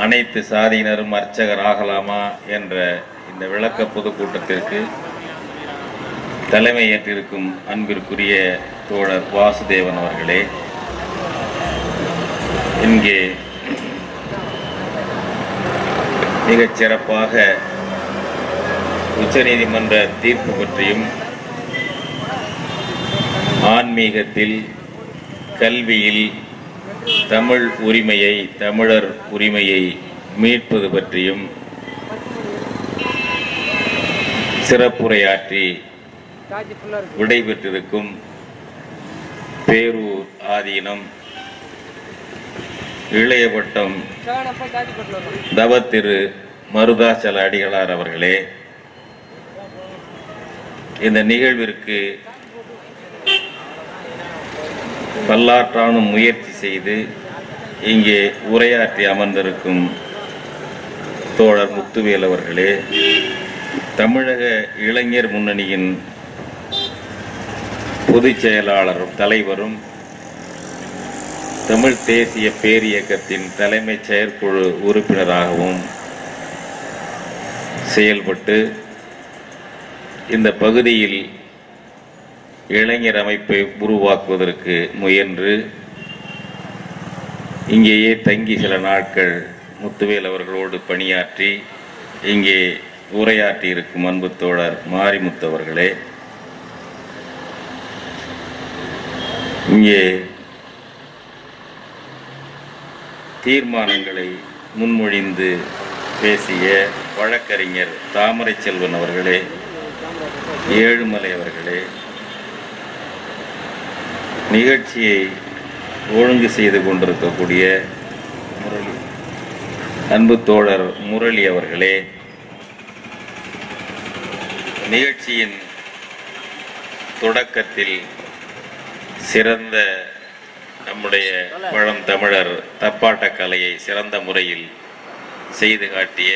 அனைத்து சாதியினரும் அர்ச்சகர் ஆகலாமா என்ற இந்த விளக்க பொதுக்கூட்டத்திற்கு தலைமை ஏற்றிருக்கும் அன்பிற்குரிய தோழர் வாசுதேவன் அவர்களே இங்கே மிகச் சிறப்பாக உச்சநீதிமன்ற தீர்ப்பு பற்றியும் ஆன்மீகத்தில் கல்வியில் தமிழ் உரிமையை தமிழர் உரிமையை மீட்பது பற்றியும் சிறப்புரையாற்றி விடைபெற்றிருக்கும் பேரூர் ஆதீனம் இளையபட்டம் தவத்திரு மருதாச்சல அடிகளார் அவர்களே இந்த நிகழ்விற்கு பல்லாற்றானும் முயற்சி செய்து இங்கே உரையாற்றி அமர்ந்திருக்கும் தோழர் முத்துவேல் அவர்களே தமிழக இளைஞர் முன்னணியின் பொதுச் செயலாளரும் தலைவரும் தமிழ் தேசிய பேரியக்கத்தின் தலைமை செயற்குழு உறுப்பினராகவும் செயல்பட்டு இந்த பகுதியில் இளைஞர் அமைப்பை உருவாக்குவதற்கு முயன்று இங்கேயே தங்கி சில நாட்கள் முத்துவேல் அவர்களோடு பணியாற்றி இங்கே உரையாற்றி இருக்கும் அன்பு தோழர் மாரிமுத்து அவர்களே. இங்கே தீர்மானங்களை முன்மொழிந்து பேசிய வழக்கறிஞர் தாமரை செல்வன் அவர்களே ஏழுமலை அவர்களே நிகழ்ச்சியை ஒழுங்கு செய்து கொண்டிருக்கக்கூடிய முரளி அன்பு தோழர் முரளி அவர்களே நிகழ்ச்சியின் தொடக்கத்தில் சிறந்த நம்முடைய பழம் தமிழர் தப்பாட்ட கலையை சிறந்த முறையில் செய்து காட்டிய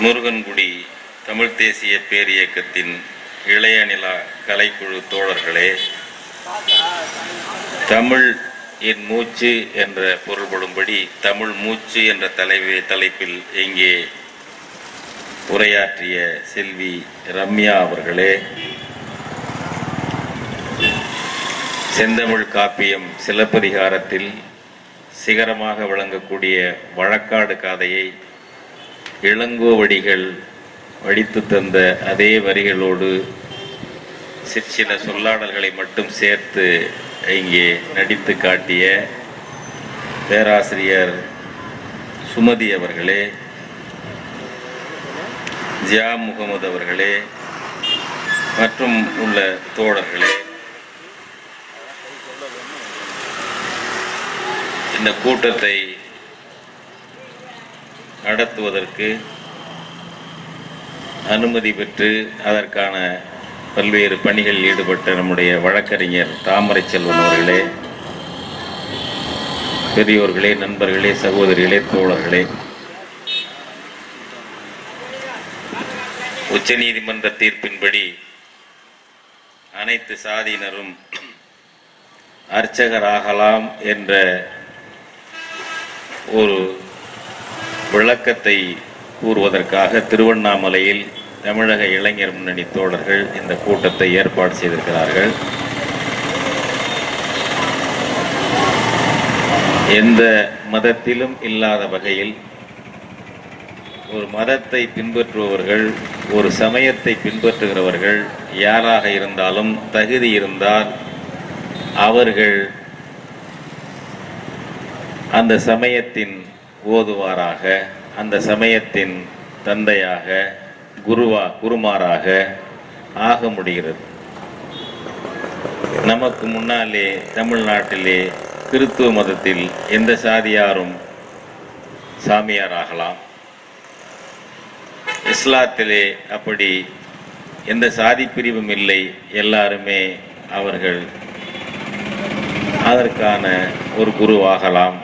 முருகன்குடி தமிழ் தேசிய பேரியக்கத்தின் இளையநிலா கலைக்குழு தோழர்களே தமிழ் என் மூச்சு என்ற பொருள்படும்படி தமிழ் மூச்சு என்ற தலைவி தலைப்பில் இங்கே உரையாற்றிய செல்வி ரம்யா அவர்களே செந்தமிழ் காப்பியம் சிலப்பதிகாரத்தில் சிகரமாக விளங்கக்கூடிய வழக்காடு காதையை இளங்கோவடிகள் வடித்து தந்த அதே வரிகளோடு சிற்சில சொல்லாடல்களை மட்டும் சேர்த்து இங்கே நடித்து காட்டிய பேராசிரியர் சுமதி அவர்களே ஜியா முகமது அவர்களே மற்றும் உள்ள தோழர்களே. இந்த கூட்டத்தை நடத்துவதற்கு அனுமதி பெற்று அதற்கான பல்வேறு பணிகளில் ஈடுபட்ட நம்முடைய வழக்கறிஞர் தாமரை செல்வன் அவர்களே பெரியோர்களே நண்பர்களே சகோதரிகளே தோழர்களே. உச்ச நீதிமன்ற தீர்ப்பின்படி அனைத்து சாதியினரும் அர்ச்சகராகலாம் என்ற ஒரு விளக்கத்தை கூறுவதற்காக திருவண்ணாமலையில் தமிழக இளைஞர் முன்னணி தோழர்கள் இந்த கூட்டத்தை ஏற்பாடு செய்திருக்கிறார்கள். எந்த மதத்திலும் இல்லாத வகையில் ஒரு மதத்தை பின்பற்றுபவர்கள் ஒரு சமயத்தை பின்பற்றுகிறவர்கள் யாராக இருந்தாலும் தகுதி இருந்தால் அவர்கள் அந்த சமயத்தின் ஓதுவாராக அந்த சமயத்தின் தந்தையாக குருவா குருமாராக ஆக முடிகிறது நமக்கு முன்னாலே தமிழ்நாட்டிலே கிறித்துவ மதத்தில் எந்த சாதியாரும் சாமியாராகலாம். இஸ்லாத்திலே அப்படி எந்த சாதி பிரிவும் இல்லை எல்லாருமே அவர்கள் அதற்கான ஒரு குருவாகலாம்.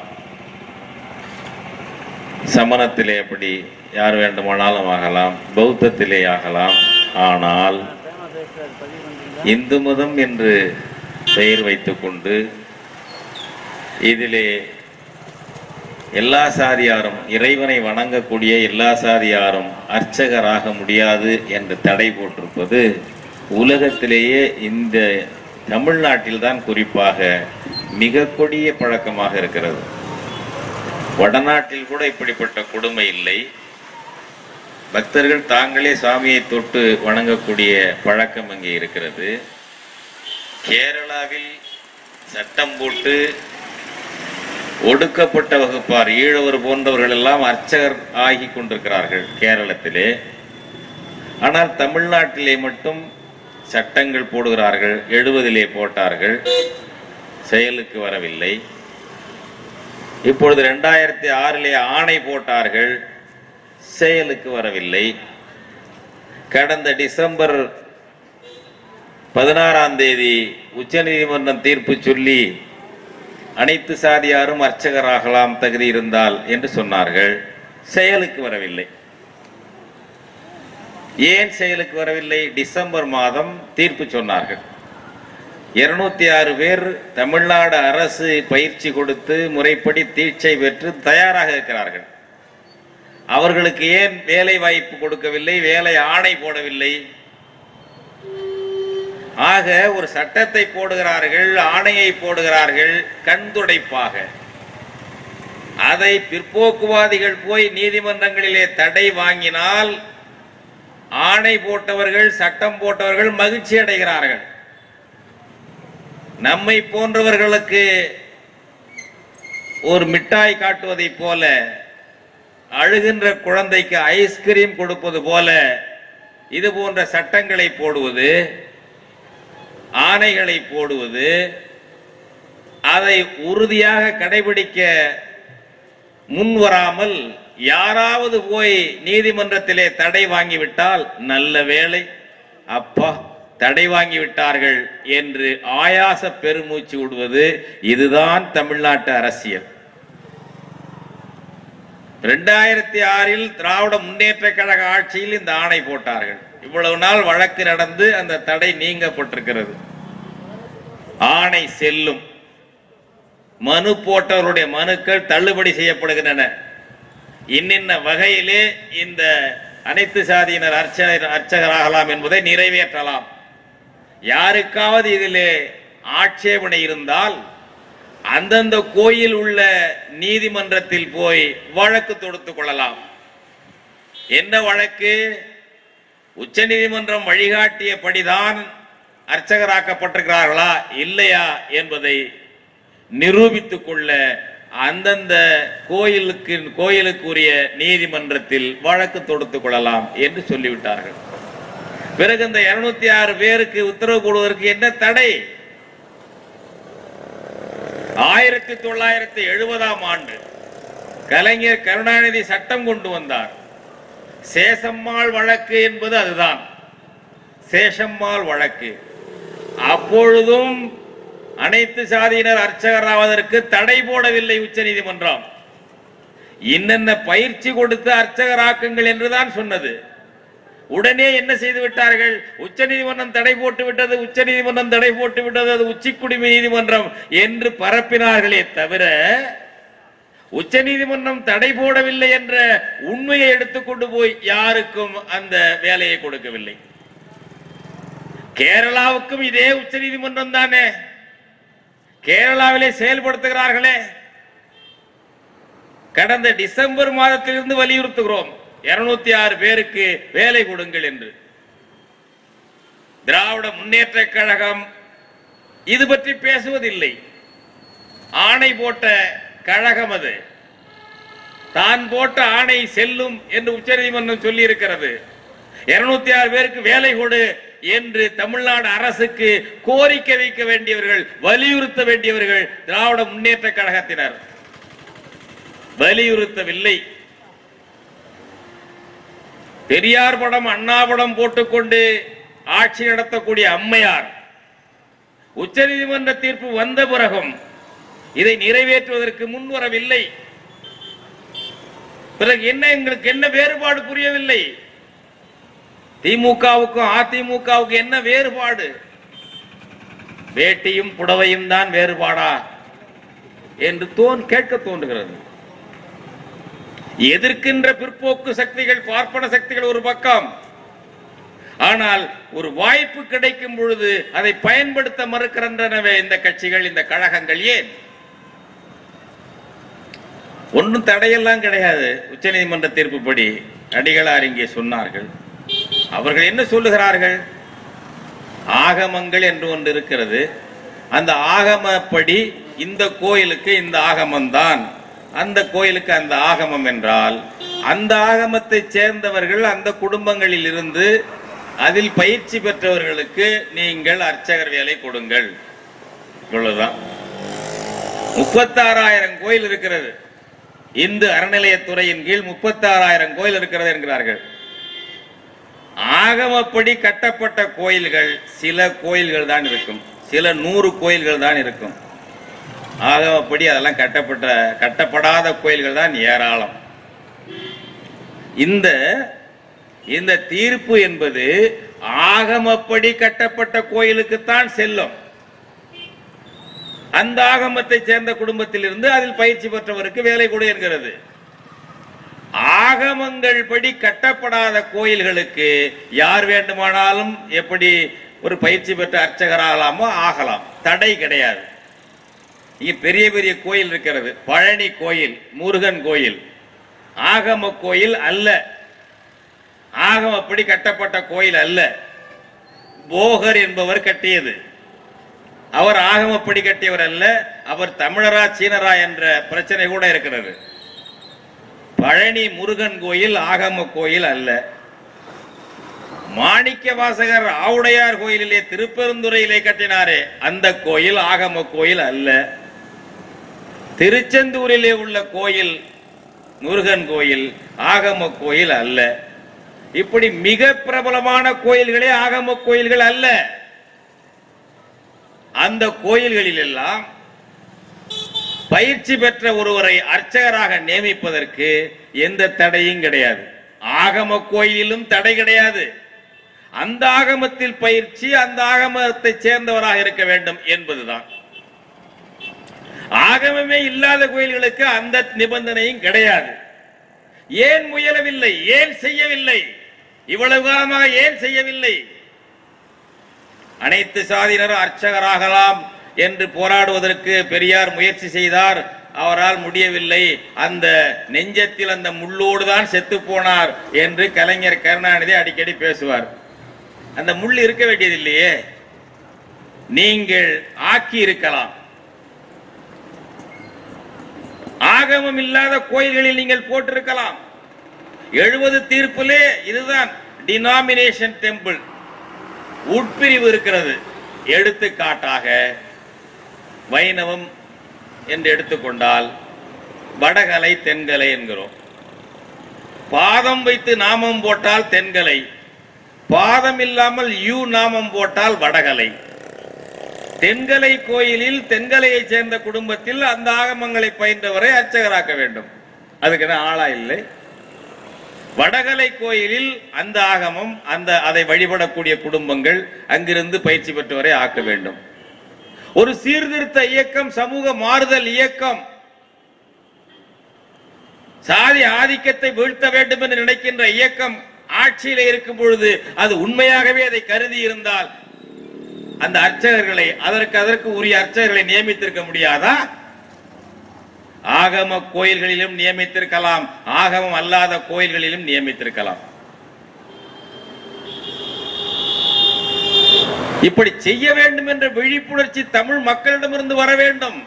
சமணத்திலே அப்படி யார் வேண்டுமானாலும் ஆகலாம் பௌத்தத்திலே ஆகலாம். ஆனால் இந்து மதம் என்று பெயர் வைத்துக்கொண்டு இதிலே எல்லா சாதியாரும் இறைவனை வணங்கக்கூடிய எல்லா சாதியாரும் அர்ச்சகராக முடியாது என்று தடை போட்டிருப்பது உலகத்திலேயே இந்த தமிழ்நாட்டில்தான் குறிப்பாக மிக கொடிய பழக்கமாக இருக்கிறது. வடநாட்டில் கூட இப்படிப்பட்ட கொடுமை இல்லை. பக்தர்கள் தாங்களே சாமியை தொட்டு வணங்கக்கூடிய பழக்கம் அங்கே இருக்கிறது. கேரளாவில் சட்டம் போட்டு ஒடுக்கப்பட்ட வகுப்பார் ஈழவர் போன்றவர்கள் எல்லாம் அர்ச்சகர் ஆகி கொண்டிருக்கிறார்கள் கேரளத்திலே. ஆனால் தமிழ்நாட்டிலே மட்டும் சட்டங்கள் போடுகிறார்கள் எழுபதிலே போட்டார்கள் செயலுக்கு வரவில்லை. இப்பொழுது ரெண்டாயிரத்தி ஆறிலே ஆணை போட்டார்கள் செயலுக்கு வரவில்லை. கடந்த டிசம்பர் பதினாறாம் தேதி உச்சநீதிமன்றம் தீர்ப்பு சொல்லி அனைத்து சாதியாரும் அர்ச்சகராகலாம் தகுதி இருந்தால் என்று சொன்னார்கள். செயலுக்கு வரவில்லை. ஏன் செயலுக்கு வரவில்லை? டிசம்பர் மாதம் தீர்ப்பு சொன்னார்கள். இருநூத்தி ஆறு பேர் தமிழ்நாடு அரசு பயிற்சி கொடுத்து முறைப்படி தீட்சை பெற்று தயாராக இருக்கிறார்கள். அவர்களுக்கு ஏன் வேலை வாய்ப்பு கொடுக்கவில்லை வேலை ஆணை போடவில்லை? ஆக ஒரு சட்டத்தை போடுகிறார்கள் ஆணையை போடுகிறார்கள் கண்துடைப்பாக அதை பிற்போக்குவாதிகள் போய் நீதிமன்றங்களிலே தடை வாங்கினால் ஆணை போட்டவர்கள் சட்டம் போட்டவர்கள் மகிழ்ச்சி அடைகிறார்கள். நம்மை போன்றவர்களுக்கு ஒரு மிட்டாய் காட்டுவதைப் போல அழுகின்ற குழந்தைக்கு ஐஸ்கிரீம் கொடுப்பது போல இது போன்ற சட்டங்களை போடுவது ஆணைகளை போடுவது அதை உறுதியாக கடைபிடிக்க முன் வராமல் யாராவது போய் நீதிமன்றத்திலே தடை வாங்கிவிட்டால் நல்ல வேளை. அப்பா தடை வாங்கி விட்டார்கள் என்று ஆயாச பெருமூச்சு விடுவது இதுதான் தமிழ்நாட்டு அரசியல். ரெண்டாயிரத்தி ஆறில் திராவிட முன்னேற்ற கழக ஆட்சியில் இந்த ஆணை போட்டார்கள். இவ்வளவு நாள் வழக்கு நடந்து அந்த தடை நீங்கப்பட்டிருக்கிறது. ஆணை செல்லும். மனு போட்டவருடைய மனுக்கள் தள்ளுபடி செய்யப்படுகின்றன. இன்னின்ன வகையிலே இந்த அனைத்து சாதியினர் அர்ச்சகர் அர்ச்சகராகலாம் என்பதை நிறைவேற்றலாம். யாருக்காவது இதிலே ஆட்சேபனை இருந்தால் அந்தந்த கோயில் உள்ள நீதிமன்றத்தில் போய் வழக்கு தொடுத்துக் கொள்ளலாம். என்ன வழக்கு? உச்சநீதிமன்றம் வழிகாட்டியபடிதான் அர்ச்சகராக்கப்பட்டிருக்கிறார்களா? இல்லையா என்பதை நிரூபித்துக் கொள்ள அந்தந்த கோயிலுக்கு கோயிலுக்குரிய நீதிமன்றத்தில் வழக்கு தொடுத்துக் கொள்ளலாம் என்று சொல்லிவிட்டார்கள். பிறகு இந்த இருநூத்தி ஆறு பேருக்கு உத்தரவு போடுவதற்கு என்ன தடை? ஆயிரத்தி தொள்ளாயிரத்தி எழுபதாம் ஆண்டு கலைஞர் கருணாநிதி சட்டம் கொண்டு வந்தார். சேஷம்மாள் வழக்கு என்பது அதுதான். சேஷம்மாள் வழக்கு. அப்பொழுதும் அனைத்து சாதியினர் அர்ச்சகராவதற்கு தடை போடவில்லை உச்சநீதிமன்றம். இன்னென்ன பயிற்சி கொடுத்து அர்ச்சகராக்குங்கள் என்றுதான் சொன்னது. உடனே என்ன செய்து விட்டார்கள்? உச்ச நீதிமன்றம் தடை போட்டு விட்டது உச்ச நீதிமன்றம் தடை போட்டு விட்டது அது உச்சிக்குடிமை நீதிமன்றம் என்று பரப்பினார்களே தவிர உச்ச நீதிமன்றம் தடை போடவில்லை என்ற உண்மையை எடுத்துக்கொண்டு போய் யாருக்கும் அந்த வேலையை கொடுக்கவில்லை. கேரளாவுக்கும் இதே உச்ச நீதிமன்றம் தானே? கேரளாவிலே செயல்படுத்துகிறார்களே. கடந்த டிசம்பர் மாதத்திலிருந்து வலியுறுத்துகிறோம். இருநூத்தி ஆறு பேருக்கு வேலை கொடுங்கள் என்று. திராவிட முன்னேற்ற கழகம் இது பற்றி பேசுவதில்லை. ஆணை போட்ட கழகம் அது. தான் போட்ட ஆணை செல்லும் என்று உச்சநீதிமன்றம் சொல்லி இருக்கிறது இருநூத்தி ஆறு பேருக்கு வேலை கொடு என்று தமிழ்நாடு அரசுக்கு கோரிக்கை வைக்க வேண்டியவர்கள் வலியுறுத்த வேண்டியவர்கள் திராவிட முன்னேற்ற கழகத்தினர். வலியுறுத்தவில்லை. பெரியார் படம் அண்ணா படம் போட்டுக்கொண்டு ஆட்சி நடத்தக்கூடிய அம்மையார். உச்ச நீதிமன்ற தீர்ப்பு வந்த பிறகும் இதை நிறைவேற்றுவதற்கு முன்வரவில்லை. பிறகு என்ன எங்களுக்கு என்ன வேறுபாடு புரியவில்லை. திமுகவுக்கும் அதிமுகவுக்கும் என்ன வேறுபாடு? வேட்டியும் புடவையும் தான் வேறுபாடா? என்று தோன் கேட்க தோன்றுகிறது. எதிர்க்கின்ற பிற்போக்கு சக்திகள் பார்ப்பன சக்திகள் ஒரு பக்கம். ஆனால் ஒரு வாய்ப்பு கிடைக்கும் பொழுது அதை பயன்படுத்த மறுக்கின்றனவே இந்த கட்சிகள் இந்த கழகங்கள் ஏன்? ஒன்றும் தடையெல்லாம் கிடையாது. உச்சநீதிமன்ற தீர்ப்புப்படி அடிகளார் இங்கே சொன்னார்கள். அவர்கள் என்ன சொல்லுகிறார்கள்? ஆகமங்கள் என்று ஒன்று இருக்கிறது. அந்த ஆகமப்படி இந்த கோயிலுக்கு இந்த ஆகமம்தான். அந்த கோயிலுக்கு அந்த ஆகமம் என்றால் அந்த ஆகமத்தை சேர்ந்தவர்கள் அந்த குடும்பங்களில் இருந்து அதில் பயிற்சி பெற்றவர்களுக்கு நீங்கள் அர்ச்சகர் வேலை கொடுங்கள். இவ்வளவுதான். முப்பத்தாறாயிரம் கோயில் இருக்கிறது. இந்து அறநிலையத்துறையின் கீழ் முப்பத்தாறாயிரம் கோயில் இருக்கிறது என்கிறார்கள். ஆகமப்படி கட்டப்பட்ட கோயில்கள் சில கோயில்கள் தான் இருக்கும். சில நூறு கோயில்கள் தான் இருக்கும். ஆகமப்படி அதெல்லாம் கட்டப்பட்ட கட்டப்படாத கோயில்கள் தான் ஏராளம். இந்த இந்த தீர்ப்பு என்பது ஆகமப்படி கட்டப்பட்ட கோயிலுக்குத்தான் செல்லும். அந்த ஆகமத்தை சேர்ந்த குடும்பத்திலிருந்து அதில் பயிற்சி பெற்றவருக்கு வேலை கொடு என்கிறது ஆகமங்கள் படி கட்டப்படாத கோயில்களுக்கு யார் வேண்டுமானாலும் எப்படி ஒரு பயிற்சி பெற்ற அர்ச்சகராகலாமோ ஆகலாம். தடை கிடையாது. இங்க பெரிய பெரிய கோயில் இருக்கிறது. பழனி கோயில் முருகன் கோயில். ஆகம கோயில் அல்ல. ஆகமப்படி கட்டப்பட்ட கோயில் அல்ல. போகர் என்பவர் கட்டியது. அவர் ஆகமப்படி கட்டியவர் அல்ல. அவர் தமிழரா சீனரா என்ற பிரச்சனை கூட இருக்கிறது. பழனி முருகன் கோயில் ஆகம கோயில் அல்ல. மாணிக்க வாசகர் ஆவுடையார் கோயிலிலே திருப்பெருந்துறையிலே கட்டினாரே. அந்த கோயில் ஆகம கோயில் அல்ல. திருச்செந்தூரிலே உள்ள கோயில் முருகன் கோயில் ஆகம கோயில் அல்ல. இப்படி மிக பிரபலமான கோயில்களே ஆகம கோயில்கள் அல்ல. அந்த கோயில்களில் எல்லாம் பயிற்சி பெற்ற ஒருவரை அர்ச்சகராக நியமிப்பதற்கு எந்த தடையும் கிடையாது. ஆகம கோயிலிலும் தடை கிடையாது. அந்த ஆகமத்தில் பயிற்சி அந்த ஆகமத்தை சேர்ந்தவராக இருக்க வேண்டும் என்பதுதான். ஆகமமே இல்லாத கோயில்களுக்கு அந்த நிபந்தனையும் கிடையாது. ஏன் முயலவில்லை? ஏன் செய்யவில்லை? இவ்வளவு காலமாக ஏன் செய்யவில்லை? அனைத்து சாதியினரும் அர்ச்சகராகலாம் என்று போராடுவதற்கு பெரியார் முயற்சி செய்தார். அவரால் முடியவில்லை. அந்த நெஞ்சத்தில் அந்த முள்ளோடு தான் செத்து போனார் என்று கலைஞர் கருணாநிதி அடிக்கடி பேசுவார். அந்த முள் இருக்க வேண்டியதில்லையே. நீங்கள் ஆக்கி இருக்கலாம். ஆகமம் இல்லாத கோயில்களில் நீங்கள் போட்டிருக்கலாம். எழுபது தீர்ப்பிலே இதுதான் டினாமினேஷன் டெம்பிள் உட்பிரிவு இருக்கிறது. எடுத்துக்காட்டாக வைணவம் என்று எடுத்துக்கொண்டால் வடகலை தென்கலை என்கிறோம். பாதம் வைத்து நாமம் போட்டால் தென்கலை. பாதம் இல்லாமல் யூ நாமம் போட்டால் வடகலை. தென்கலை கோயிலில் தென்கலையை சேர்ந்த குடும்பத்தில் அந்த ஆகமங்களை பயின்றவரை அர்ச்சகராக்க வேண்டும். அதுக்கு என்ன ஆளா இல்லை. வடகலை கோயிலில் அந்த ஆகமம் அந்த அதை வழிபடக்கூடிய குடும்பங்கள் அங்கிருந்து பயிற்சி பெற்றவரை ஆக்க வேண்டும். ஒரு சீர்திருத்த இயக்கம் சமூக மாறுதல் இயக்கம். சாதி ஆதிக்கத்தை வீழ்த்த வேண்டும் என்று நினைக்கின்ற இயக்கம் ஆட்சியில இருக்கும் பொழுது அது உண்மையாகவே அதை கருதி இருந்தால் அந்த அர்ச்சகர்களை அதற்கு அதற்கு உரிய அர்ச்சகர்களை நியமித்திருக்க முடியாதா? ஆகம கோயில்களிலும் நியமித்திருக்கலாம். ஆகமம் அல்லாத கோயில்களிலும் நியமித்திருக்கலாம். இப்படி செய்ய வேண்டும் என்ற விழிப்புணர்ச்சி தமிழ் மக்களிடமிருந்து வர வேண்டும்.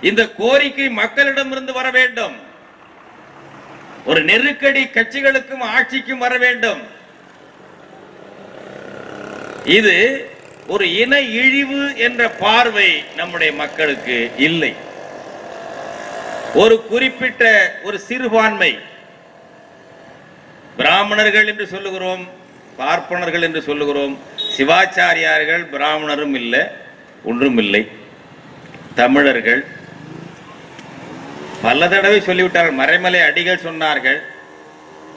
இந்த கோரிக்கை மக்களிடமிருந்து வர வேண்டும். ஒரு நெருக்கடி கட்சிகளுக்கும் ஆட்சிக்கும் வர வேண்டும். இது ஒரு இன இழிவு என்ற பார்வை நம்முடைய மக்களுக்கு இல்லை. ஒரு குறிப்பிட்ட ஒரு சிறுபான்மை பிராமணர்கள் என்று சொல்லுகிறோம் பார்ப்பனர்கள் என்று சொல்லுகிறோம் சிவாச்சாரியார்கள் பிராமணரும் இல்லை ஒன்றும் இல்லை தமிழர்கள் பல தடவை சொல்லிவிட்டார்கள் மறைமலை அடிகள் சொன்னார்கள்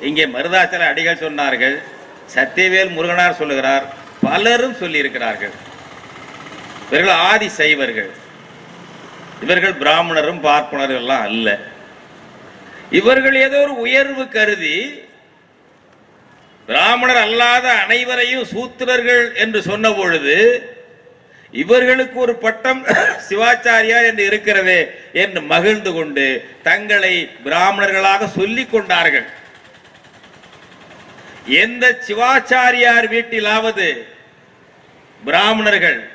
இங்கே மருதாச்சல அடிகள் சொன்னார்கள் சத்தியவேல் முருகனார் சொல்லுகிறார் பலரும் சொல்லியிருக்கிறார்கள். இவர்கள் ஆதி சைவர்கள். இவர்கள் பிராமணரும் பார்ப்பனரும் எல்லாம் அல்ல. இவர்கள் ஏதோ ஒரு உயர்வு கருதி பிராமணர் அல்லாத அனைவரையும் சூத்திரர்கள் என்று சொன்ன பொழுது இவர்களுக்கு ஒரு பட்டம் சிவாச்சாரியார் என்று இருக்கிறதே என்று மகிழ்ந்து கொண்டு தங்களை பிராமணர்களாக சொல்லிக் கொண்டார்கள். எந்த சிவாச்சாரியார் வீட்டிலாவது பிராமணர்கள்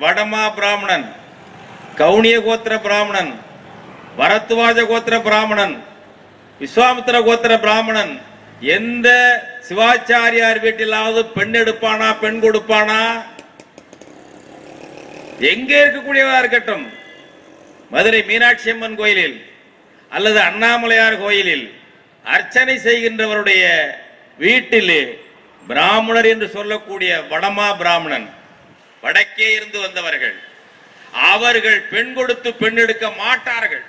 வடமா பிராமணன் கவுனிய கோத்திர பிராமணன் வரத்துவாஜ கோத்திர பிராமணன் விஸ்வாமித்திர கோத்திர பிராமணன் எந்த சிவாச்சாரியார் வீட்டிலாவது பெண் எடுப்பானா பெண் கொடுப்பானா? எங்கே இருக்கக்கூடியவா இருக்கட்டும். மதுரை மீனாட்சி அம்மன் கோயிலில் அல்லது அண்ணாமலையார் கோயிலில் அர்ச்சனை செய்கின்றவருடைய வீட்டிலே பிராமணர் என்று சொல்லக்கூடிய வடமா பிராமணன் வடக்கே இருந்து வந்தவர்கள். அவர்கள் பெண் கொடுத்து பெண் எடுக்க மாட்டார்கள்.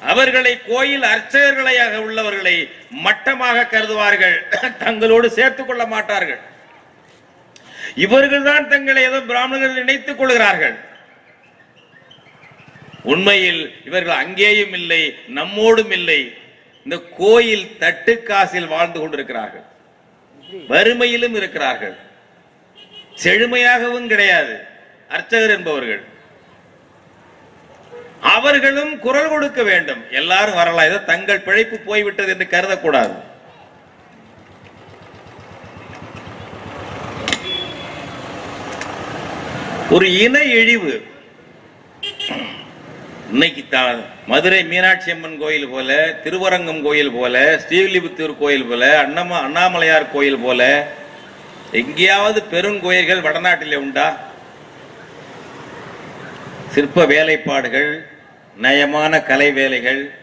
அவர்களை கோயில் அர்ச்சகர்களையாக உள்ளவர்களை மட்டமாக கருதுவார்கள். தங்களோடு சேர்த்துக் கொள்ள மாட்டார்கள். இவர்கள் தான் தங்களை ஏதோ பிராமணர்கள் நினைத்துக் கொள்கிறார்கள். உண்மையில் இவர்கள் அங்கேயும் இல்லை நம்மோடும் இல்லை. இந்த கோயில் தட்டு காசில் வாழ்ந்து கொண்டிருக்கிறார்கள். வறுமையிலும் இருக்கிறார்கள். செழுமையாகவும் கிடையாது. அர்ச்சகர் என்பவர்கள். அவர்களும் குரல் கொடுக்க வேண்டும். எல்லாரும் வரலாம். ஏதோ தங்கள் பிழைப்பு போய்விட்டது என்று கருதக்கூடாது. ஒரு இன இழிவு. இன்னைக்கு தான் மதுரை மீனாட்சி அம்மன் கோயில் போல திருவரங்கம் கோயில் போல ஸ்ரீவில்லிபுத்தூர் கோயில் போல அண்ணமா அண்ணாமலையார் கோயில் போல எங்கேயாவது பெருங்கோயில்கள் வடநாட்டில் உண்டா? சிற்ப வேலைப்பாடுகள் நயமான கலை வேலைகள்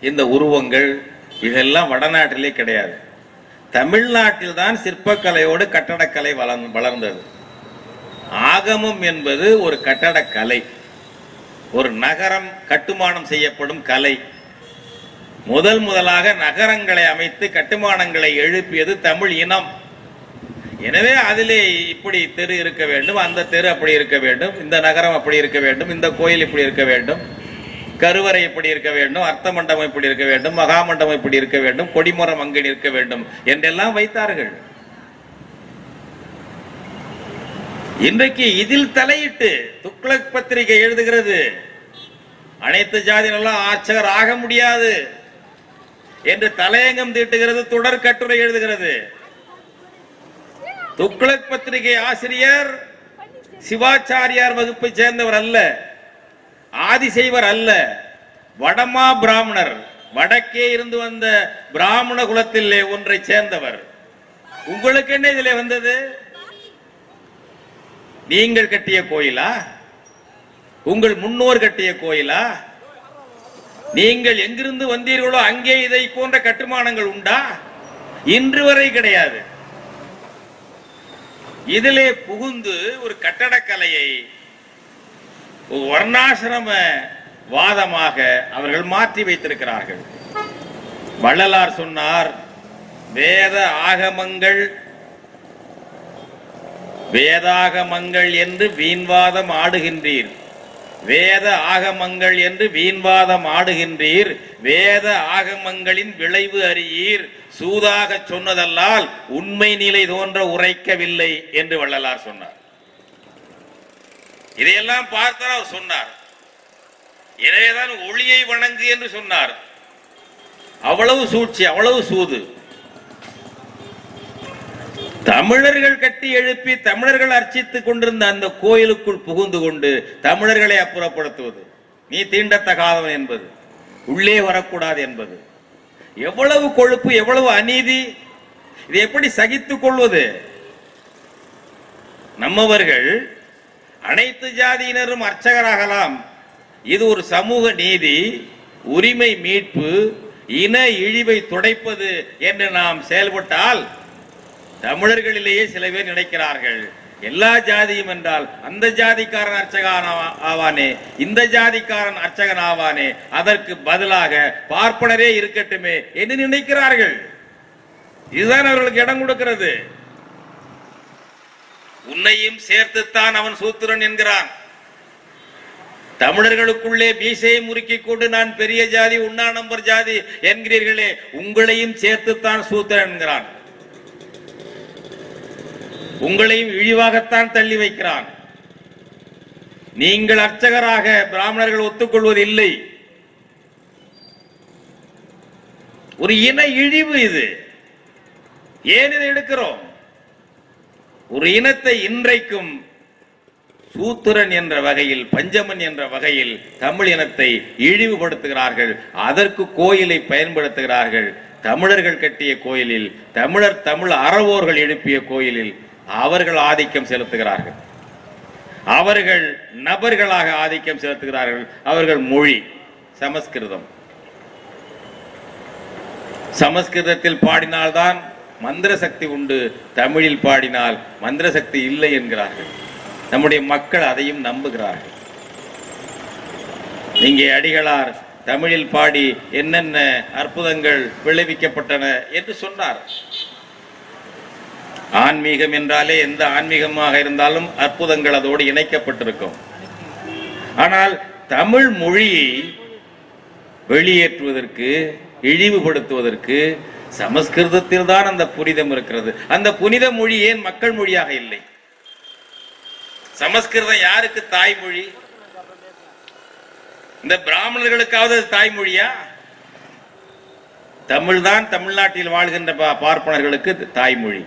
இந்த உருவங்கள் இதெல்லாம் வடநாட்டிலே கிடையாது. தமிழ்நாட்டில் தான் சிற்பக்கலையோடு கட்டடக்கலை வளர்ந்தது. ஆகமம் என்பது ஒரு கட்டடக்கலை. ஒரு நகரம் கட்டுமானம் செய்யப்படும் கலை. முதல் முதலாக நகரங்களை அமைத்து கட்டுமானங்களை எழுப்பியது தமிழ் இனம். எனவே அதிலே இப்படி தெரு இருக்க வேண்டும் அந்த தெரு அப்படி இருக்க வேண்டும் இந்த நகரம் அப்படி இருக்க வேண்டும் இந்த கோயில் இப்படி இருக்க வேண்டும் கருவறை இப்படி இருக்க வேண்டும் அர்த்த மண்டபம் இப்படி இருக்க வேண்டும் மகாமண்டபம் இப்படி இருக்க வேண்டும் கொடிமரம் அங்கே இருக்க வேண்டும் என்றெல்லாம் வைத்தார்கள். இன்றைக்கு இதில் தலையிட்டு துக்ளக் பத்திரிகை எழுதுகிறது. அனைத்து ஜாதியினெல்லாம் ஆட்சகர் ஆக முடியாது என்று தலையங்கம் தீட்டுகிறது தொடர் கட்டுரை எழுதுகிறது. துக்ளக் பத்திரிகை ஆசிரியர் சிவாச்சாரியார் வகுப்பை சேர்ந்தவர் அல்ல ஆதிசைவர் அல்ல வடமா பிராமணர் வடக்கே இருந்து வந்த பிராமண குலத்திலே ஒன்றை சேர்ந்தவர். உங்களுக்கு என்ன இதிலே வந்தது? நீங்கள் கட்டிய கோயிலா? உங்கள் முன்னோர் கட்டிய கோயிலா? நீங்கள் எங்கிருந்து வந்தீர்களோ அங்கே இதை போன்ற கட்டுமானங்கள் உண்டா? இன்று வரை கிடையாது. இதிலே புகுந்து ஒரு கட்டடக்கலையை வர்ணாசிரம வாதமாக அவர்கள் மாற்றி வைத்திருக்கிறார்கள். வள்ளலார் சொன்னார் வேத ஆகமங்கள் வேதாகமங்கள் என்று வீண்வாதம் ஆடுகின்றீர். வேத ஆகமங்கள் என்று வீண்வாதம் ஆடுகின்றீர். வேத ஆகமங்களின் விளைவு அறியீர். சூதாக சொன்னதல்லால் உண்மை நிலை தோன்ற உரைக்கவில்லை என்று வள்ளலார் சொன்னார். இதையெல்லாம் பார்த்தால் அவர் சொன்னார். எனவேதான் ஒளியை வணங்கு என்று சொன்னார். அவ்வளவு சூழ்ச்சி அவ்வளவு சூது. தமிழர்கள் கட்டி எழுப்பி தமிழர்கள் அர்ச்சித்துக் கொண்டிருந்த அந்த கோயிலுக்குள் புகுந்து கொண்டு தமிழர்களை அப்புறப்படுத்துவது. நீ தீண்டத்தகாதவன் என்பது. உள்ளே வரக்கூடாது என்பது. எவ்வளவு கொழுப்பு எவ்வளவு அநீதி. இதை எப்படி சகித்துக் கொள்வது? நம்மவர்கள் அனைத்து ஜாதியினரும் அர்ச்சகராகலாம். இது ஒரு சமூக நீதி. உரிமை மீட்பு இன இழிவை துடைப்பது என்று நாம் செயல்பட்டால் தமிழர்களிலேயே சில பேர் நினைக்கிறார்கள் எல்லா ஜாதியும் என்றால் அந்த ஜாதிக்காரன் அர்ச்சகன் ஆவானே இந்த ஜாதிக்காரன் அர்ச்சகன் ஆவானே அதற்கு பதிலாக பார்ப்பனரே இருக்கட்டுமே என்று நினைக்கிறார்கள். இதுதான் அவர்களுக்கு இடம் கொடுக்கிறது. உன்னையும் சேர்த்துத்தான் அவன் சூத்திரன் என்கிறான். தமிழர்களுக்குள்ளே மீசையை முறுக்கிக் கொண்டு நான் பெரிய ஜாதி உண்ணா நம்பர் ஜாதி என்கிறீர்களே உங்களையும் சேர்த்துத்தான் சூத்திரன் என்கிறான். உங்களையும் இழிவாகத்தான் தள்ளி வைக்கிறான். நீங்கள் அர்ச்சகராக பிராமணர்கள் ஒத்துக்கொள்வது இல்லை ஒரு இன இழிவு இது. ஏன் இதை எடுக்கிறோம்? ஒரு இனத்தை இன்றைக்கும் சூத்திரன் என்ற வகையில் பஞ்சமன் என்ற வகையில் தமிழ் இனத்தை இழிவுபடுத்துகிறார்கள். அதற்கு கோயிலை பயன்படுத்துகிறார்கள். தமிழர்கள் கட்டிய கோயிலில் தமிழர் தமிழ் அறவோர்கள் எழுப்பிய கோயிலில் அவர்கள் ஆதிக்கம் செலுத்துகிறார்கள். அவர்கள் நபர்களாக ஆதிக்கம் செலுத்துகிறார்கள். அவர்கள் மொழி சமஸ்கிருதம். சமஸ்கிருதத்தில் பாடினால்தான் மந்திர சக்தி உண்டு. தமிழில் பாடினால் மந்திர சக்தி இல்லை என்கிறார்கள். நம்முடைய மக்கள் அதையும் நம்புகிறார்கள். இங்கே அடிகளார் தமிழில் பாடி என்னென்ன அற்புதங்கள் விளைவிக்கப்பட்டன என்று சொன்னார். ஆன்மீகம் என்றாலே எந்த ஆன்மீகமாக இருந்தாலும் அற்புதங்கள் அதோடு இணைக்கப்பட்டிருக்கும். ஆனால் தமிழ் மொழியை வெளியேற்றுவதற்கு இழிவுபடுத்துவதற்கு சமஸ்கிருதத்தில் தான் அந்த புனிதம் இருக்கிறது. அந்த புனித மொழி ஏன் மக்கள் மொழியாக இல்லை? சமஸ்கிருதம் யாருக்கு தாய்மொழி? இந்த பிராமணர்களுக்காவது தாய்மொழியா? தமிழ்தான் தமிழ்நாட்டில் வாழ்கின்ற பார்ப்பனர்களுக்கு தாய்மொழி.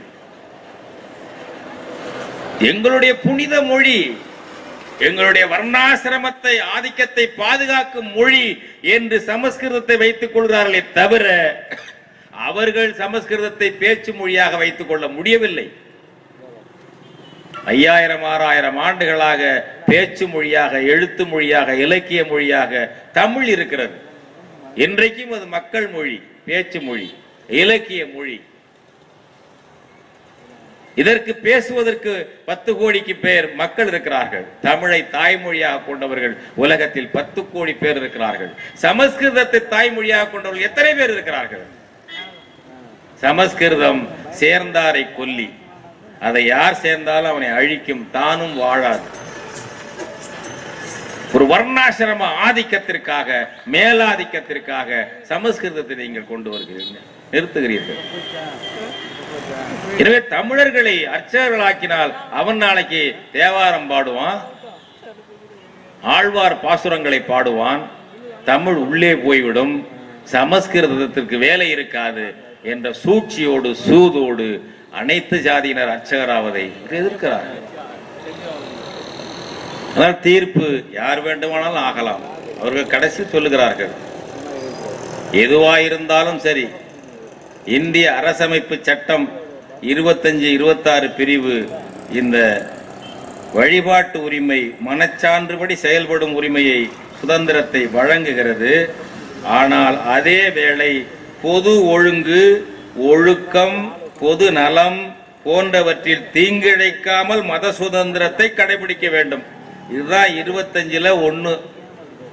எங்களுடைய புனித மொழி எங்களுடைய வர்ணாசிரமத்தை ஆதிக்கத்தை பாதுகாக்கும் மொழி என்று சமஸ்கிருதத்தை வைத்துக் கொள்கிறார்களே தவிர அவர்கள் சமஸ்கிருதத்தை பேச்சு மொழியாக வைத்துக் கொள்ள முடியவில்லை. ஐயாயிரம் ஆறாயிரம் ஆண்டுகளாக பேச்சு மொழியாக எழுத்து மொழியாக இலக்கிய மொழியாக தமிழ் இருக்கிறது. இன்றைக்கும் அது மக்கள் மொழி பேச்சு மொழி இலக்கிய மொழி. இதற்கு பேசுவதற்கு பத்து கோடிக்கு பேர் மக்கள் இருக்கிறார்கள். தமிழை தாய்மொழியாக கொண்டவர்கள் உலகத்தில் பத்து கோடி பேர் இருக்கிறார்கள். சமஸ்கிருதத்தை தாய்மொழியாக கொண்டவர்கள் எத்தனை பேர் இருக்கிறார்கள்? சமஸ்கிருதம் சேர்ந்தாரை கொல்லி. அதை யார் சேர்ந்தாலும் அவனை அழிக்கும் தானும் வாழாது. ஒரு வர்ணாசிரம ஆதிக்கத்திற்காக மேலாதிக்கத்திற்காக சமஸ்கிருதத்தை நீங்கள் கொண்டு வருகிறீர்கள். நிறுத்துகிறீர்கள். எனவே தமிழர்களை அர்ச்சகர்களாக்கினால் அவன் நாளைக்கு தேவாரம் பாடுவான் ஆழ்வார் பாசுரங்களை பாடுவான் தமிழ் உள்ளே போய்விடும் சமஸ்கிருதத்திற்கு வேலை இருக்காது என்ற சூழ்ச்சியோடு சூதோடு அனைத்து ஜாதியினர் அர்ச்சகராவதை எதிர்க்கிறார்கள். ஆனால் தீர்ப்பு யார் வேண்டுமானாலும் ஆகலாம். அவர்கள் கடைசி சொல்லுகிறார்கள். எதுவாயிருந்தாலும் சரி இந்திய அரசமைப்பு சட்டம் இருபத்தஞ்சு இருபத்தாறு பிரிவு இந்த வழிபாட்டு உரிமை மனச்சான்றுபடி செயல்படும் உரிமையை சுதந்திரத்தை வழங்குகிறது. ஆனால் அதே வேளை பொது ஒழுங்கு ஒழுக்கம் பொது நலம் போன்றவற்றில் தீங்கிழைக்காமல் மத சுதந்திரத்தை கடைபிடிக்க வேண்டும். இதுதான் இருபத்தஞ்சில் ஒன்று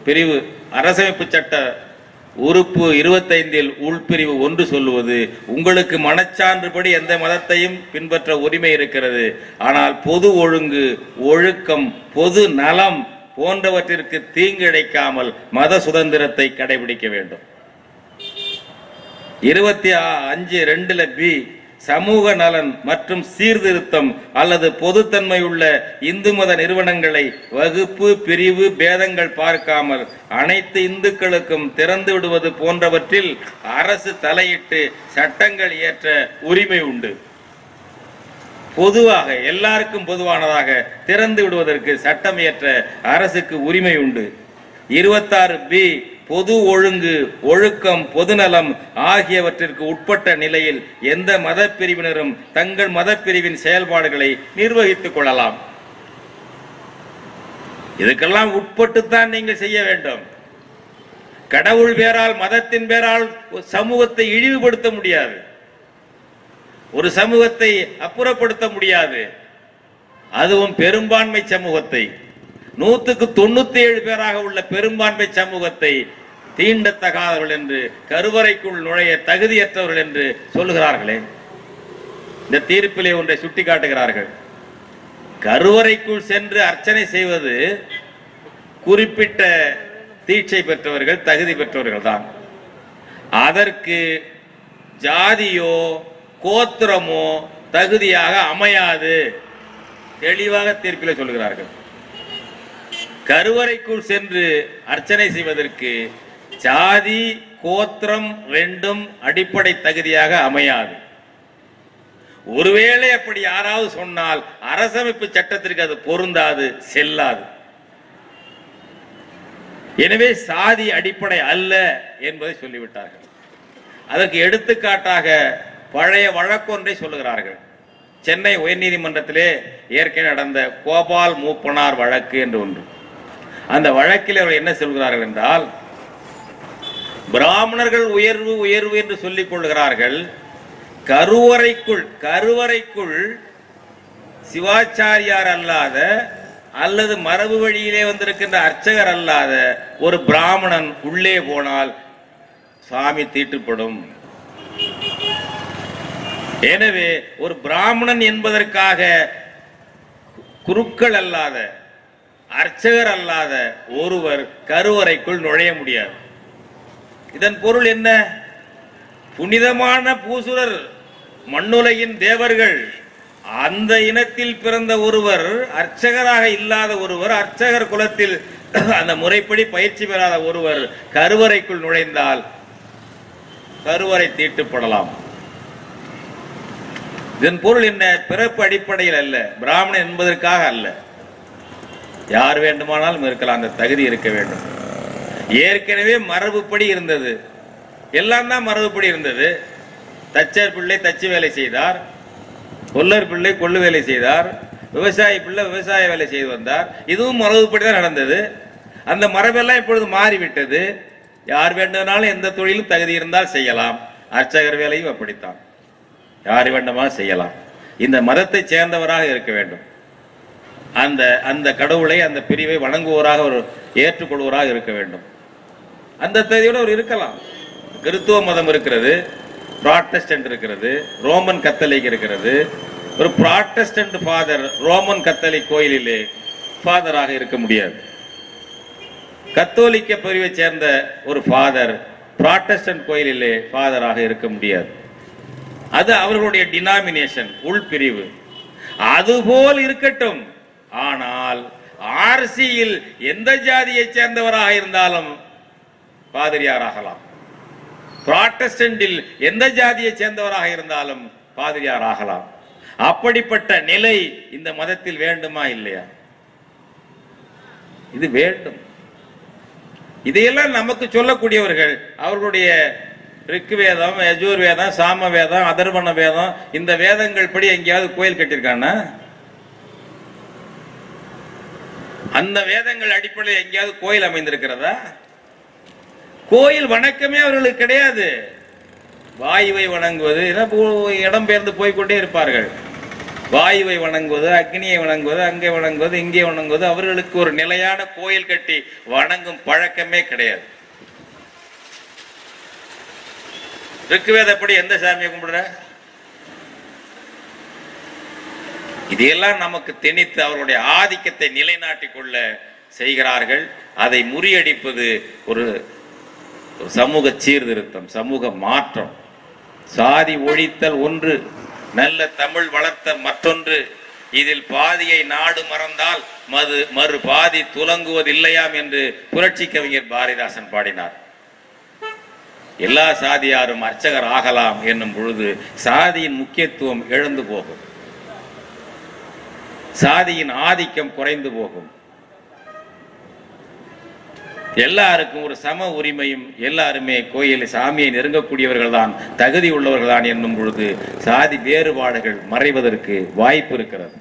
பிரிவு. அரசமைப்பு சட்ட உறுப்பு இருபத்தைந்தில் உள்பிரிவு ஒன்று சொல்லுவது உங்களுக்கு மனச்சான்றுபடி எந்த மதத்தையும் பின்பற்ற உரிமை இருக்கிறது. ஆனால் பொது ஒழுங்கு ஒழுக்கம் பொது நலம் போன்றவற்றிற்கு தீங்கிழைக்காமல் மத சுதந்திரத்தை கடைபிடிக்க வேண்டும். இருபத்தி அஞ்சு ரெண்டுல பி சமூக நலன் மற்றும் சீர்திருத்தம் அல்லது பொதுத்தன்மை உள்ள இந்து மத நிறுவனங்களை வகுப்பு பிரிவு பேதங்கள் பார்க்காமல் அனைத்து இந்துக்களுக்கும் திறந்து விடுவது போன்றவற்றில் அரசு தலையிட்டு சட்டங்கள் இயற்ற உரிமை உண்டு. பொதுவாக எல்லாருக்கும் பொதுவானதாக திறந்து விடுவதற்கு சட்டம் இயற்ற அரசுக்கு உரிமை உண்டு. இருபத்தாறு பி பொது ஒழுங்கு ஒழுக்கம் பொதுநலம் ஆகியவற்றிற்கு உட்பட்ட நிலையில் எந்த மத பிரிவினரும் தங்கள் மத பிரிவின் செயல்பாடுகளை நிர்வகித்துக் கொள்ளலாம். இதுக்கெல்லாம் உட்பட்டுத்தான் நீங்கள் செய்ய வேண்டும். கடவுள் பேரால் மதத்தின் பேரால் சமூகத்தை இழிவுபடுத்த முடியாது. ஒரு சமூகத்தை அப்புறப்படுத்த முடியாது. அதுவும் பெரும்பான்மை சமூகத்தை. நூத்துக்கு தொண்ணூத்தி ஏழு பேராக உள்ள பெரும்பான்மை சமூகத்தை தீண்டத்தகாதவர்கள் என்று கருவறைக்குள் நுழைய தகுதியற்றவர்கள் என்று சொல்லுகிறார்களே. இந்த தீர்ப்பிலே ஒன்றை சுட்டிக்காட்டுகிறார்கள். கருவறைக்குள் சென்று அர்ச்சனை செய்வது குறிப்பிட்ட தீட்சை பெற்றவர்கள் தகுதி பெற்றவர்கள் தான். அதற்கு ஜாதியோ கோத்திரமோ தகுதியாக அமையாது. தெளிவாக தீர்ப்பில் சொல்கிறார்கள் கருவறைக்குள் சென்று அர்ச்சனை செய்வதற்கு ஜாதி கோத்திரம் ரெண்டும் அடிப்படை தகுதியாக அமையாது. ஒருவேளை அப்படி யாராவது சொன்னால் அரசமைப்பு சட்டத்திற்கு அது பொருந்தாது செல்லாது. எனவே சாதி அடிப்படை அல்ல என்பதை சொல்லிவிட்டார்கள். அதற்கு எடுத்துக்காட்டாக பழைய வழக்கொன்றை சொல்லுகிறார்கள். சென்னை உயர்நீதிமன்றத்திலே ஏற்கனவே நடந்த கோபால் மூப்பனார் வழக்கு என்று ஒன்று. அந்த வழக்கில் அவர்கள் என்ன சொல்கிறார்கள் என்றால் பிராமணர்கள் உயர்வு உயர்வு என்று சொல்லிக் கொள்கிறார்கள். கருவறைக்குள் கருவறைக்குள் சிவாச்சாரியார் அல்லாத அல்லது மரபு வழியிலே வந்திருக்கின்ற அர்ச்சகர் அல்லாத ஒரு பிராமணன் உள்ளே போனால் சாமி தீட்டுப்படும். எனவே ஒரு பிராமணன் என்பதற்காக குருக்கள் அல்லாத அர்ச்சகர் அல்லாத ஒருவர் கருவறைக்குள் நுழைய முடியாது. இதன் பொருள் என்ன? புனிதமான பூசுரர் மண்ணுலகின் தேவர்கள் அந்த இனத்தில் பிறந்த ஒருவர் அர்ச்சகராக இல்லாத ஒருவர் அர்ச்சகர் குலத்தில் அந்த முறைப்படி பயிற்சி பெறாத ஒருவர் கருவறைக்குள் நுழைந்தால் கருவறை தீட்டுப்படலாம். இதன் பொருள் என்ன? பிறப்பு அடிப்படையில் அல்ல பிராமணன் என்பதற்காக அல்ல. யார் வேண்டுமானாலும் இருக்கலாம் அந்த தகுதி இருக்க வேண்டும். ஏற்கனவே மரபுப்படி இருந்தது. எல்லாம் தான் மரபுப்படி இருந்தது. தச்சர் பிள்ளை தச்சு வேலை செய்தார். கொல்லர் பிள்ளை கொள்ளு வேலை செய்தார். விவசாயி பிள்ளை விவசாய வேலை செய்து வந்தார். இதுவும் மரபுப்படி தான் நடந்தது. அந்த மரபெல்லாம் இப்பொழுது மாறிவிட்டது. யார் வேண்டுமானாலும் எந்த தொழிலும் தகுதி இருந்தால் செய்யலாம். அர்ச்சகர் வேலையும் அப்படித்தான். யார் வேண்டுமா செய்யலாம். இந்த மதத்தை சேர்ந்தவராக இருக்க வேண்டும். அந்த அந்த கடவுளை அந்த பிரிவை வணங்குவோராக ஒரு ஏற்றுக்கொள்வோராக இருக்க வேண்டும். அந்த தேதியோடு அவர் இருக்கலாம். கிறித்துவ மதம் இருக்கிறது ப்ராட்டஸ்டன்ட் இருக்கிறது ரோமன் கத்தலிக் இருக்கிறது. ஒரு ப்ராட்டஸ்டன்ட் ஃபாதர் ரோமன் கத்தலிக் கோயிலிலே ஃபாதராக இருக்க முடியாது. கத்தோலிக்க பிரிவை சேர்ந்த ஒரு ஃபாதர் ப்ராட்டஸ்டன்ட் கோயிலிலே ஃபாதராக இருக்க முடியாது. அது அவர்களுடைய டினாமினேஷன் உள்பிரிவு. அதுபோல் இருக்கட்டும். ஆனால் ஆர்சியில் எந்த ஜாதியைச் சேர்ந்தவராக இருந்தாலும் பாதிரியாராகலாம். புராட்டஸ்டன்டில் எந்த ஜாதியை சேர்ந்தவராக இருந்தாலும் பாதிரியார் ஆகலாம் அப்படிப்பட்ட நிலை இந்த மதத்தில் வேண்டுமா இல்லையா? இது வேண்டும். இதையெல்லாம் நமக்கு சொல்லக்கூடியவர்கள் அவர்களுடைய ரிக்கு வேதம் யஜூர் வேதம் சாம வேதம் அதர்வண வேதம் இந்த வேதங்கள் படி எங்கேயாவது கோயில் கட்டியிருக்கானா அந்த வேதங்கள் அடிப்படையில் எங்கேயாவது கோயில் அமைந்திருக்கிறதா? கோயில் வணக்கமே அவர்களுக்கு கிடையாது. வாயுவை வணங்குவது இடம் பெயர்ந்து போய்க்கொண்டே இருப்பார்கள். வாயுவை வணங்குவது அக்னியை வணங்குவது அங்கே வணங்குவது இங்கே வணங்குவது அவர்களுக்கு ஒரு நிலையான கோயில் கட்டி வணங்கும் பழக்கமே கிடையாது. ரிக்குவேதப்படி எந்த சாமியை கும்பிடுற? இதையெல்லாம் நமக்கு திணித்து அவருடைய ஆதிக்கத்தை நிலைநாட்டி கொள்ள செய்கிறார்கள். அதை முறியடிப்பது ஒரு சமூக சீர்திருத்தம் சமூக மாற்றம். சாதி ஒழித்தல் ஒன்று நல்ல தமிழ் வளர்த்தல் மற்றொன்று. இதில் பாதியை நாடு மறந்தால் மது மறு பாதி துலங்குவதில்லையாம் என்று புரட்சி கவிஞர் பாரதிதாசன் பாடினார். எல்லா சாதியாரும் அர்ச்சகர் ஆகலாம் என்னும் பொழுது சாதியின் முக்கியத்துவம் இழந்து போகும். சாதியின் ஆதிக்கம் குறைந்து போகும். எல்லாருக்கும் ஒரு சம உரிமையும் எல்லாருமே கோயிலில் சாமியை நெருங்கக்கூடியவர்கள் தான் தகுதி உள்ளவர்கள் தான் என்னும் பொழுது சாதி வேறுபாடுகள் மறைவதற்கு வாய்ப்பு இருக்கிறது.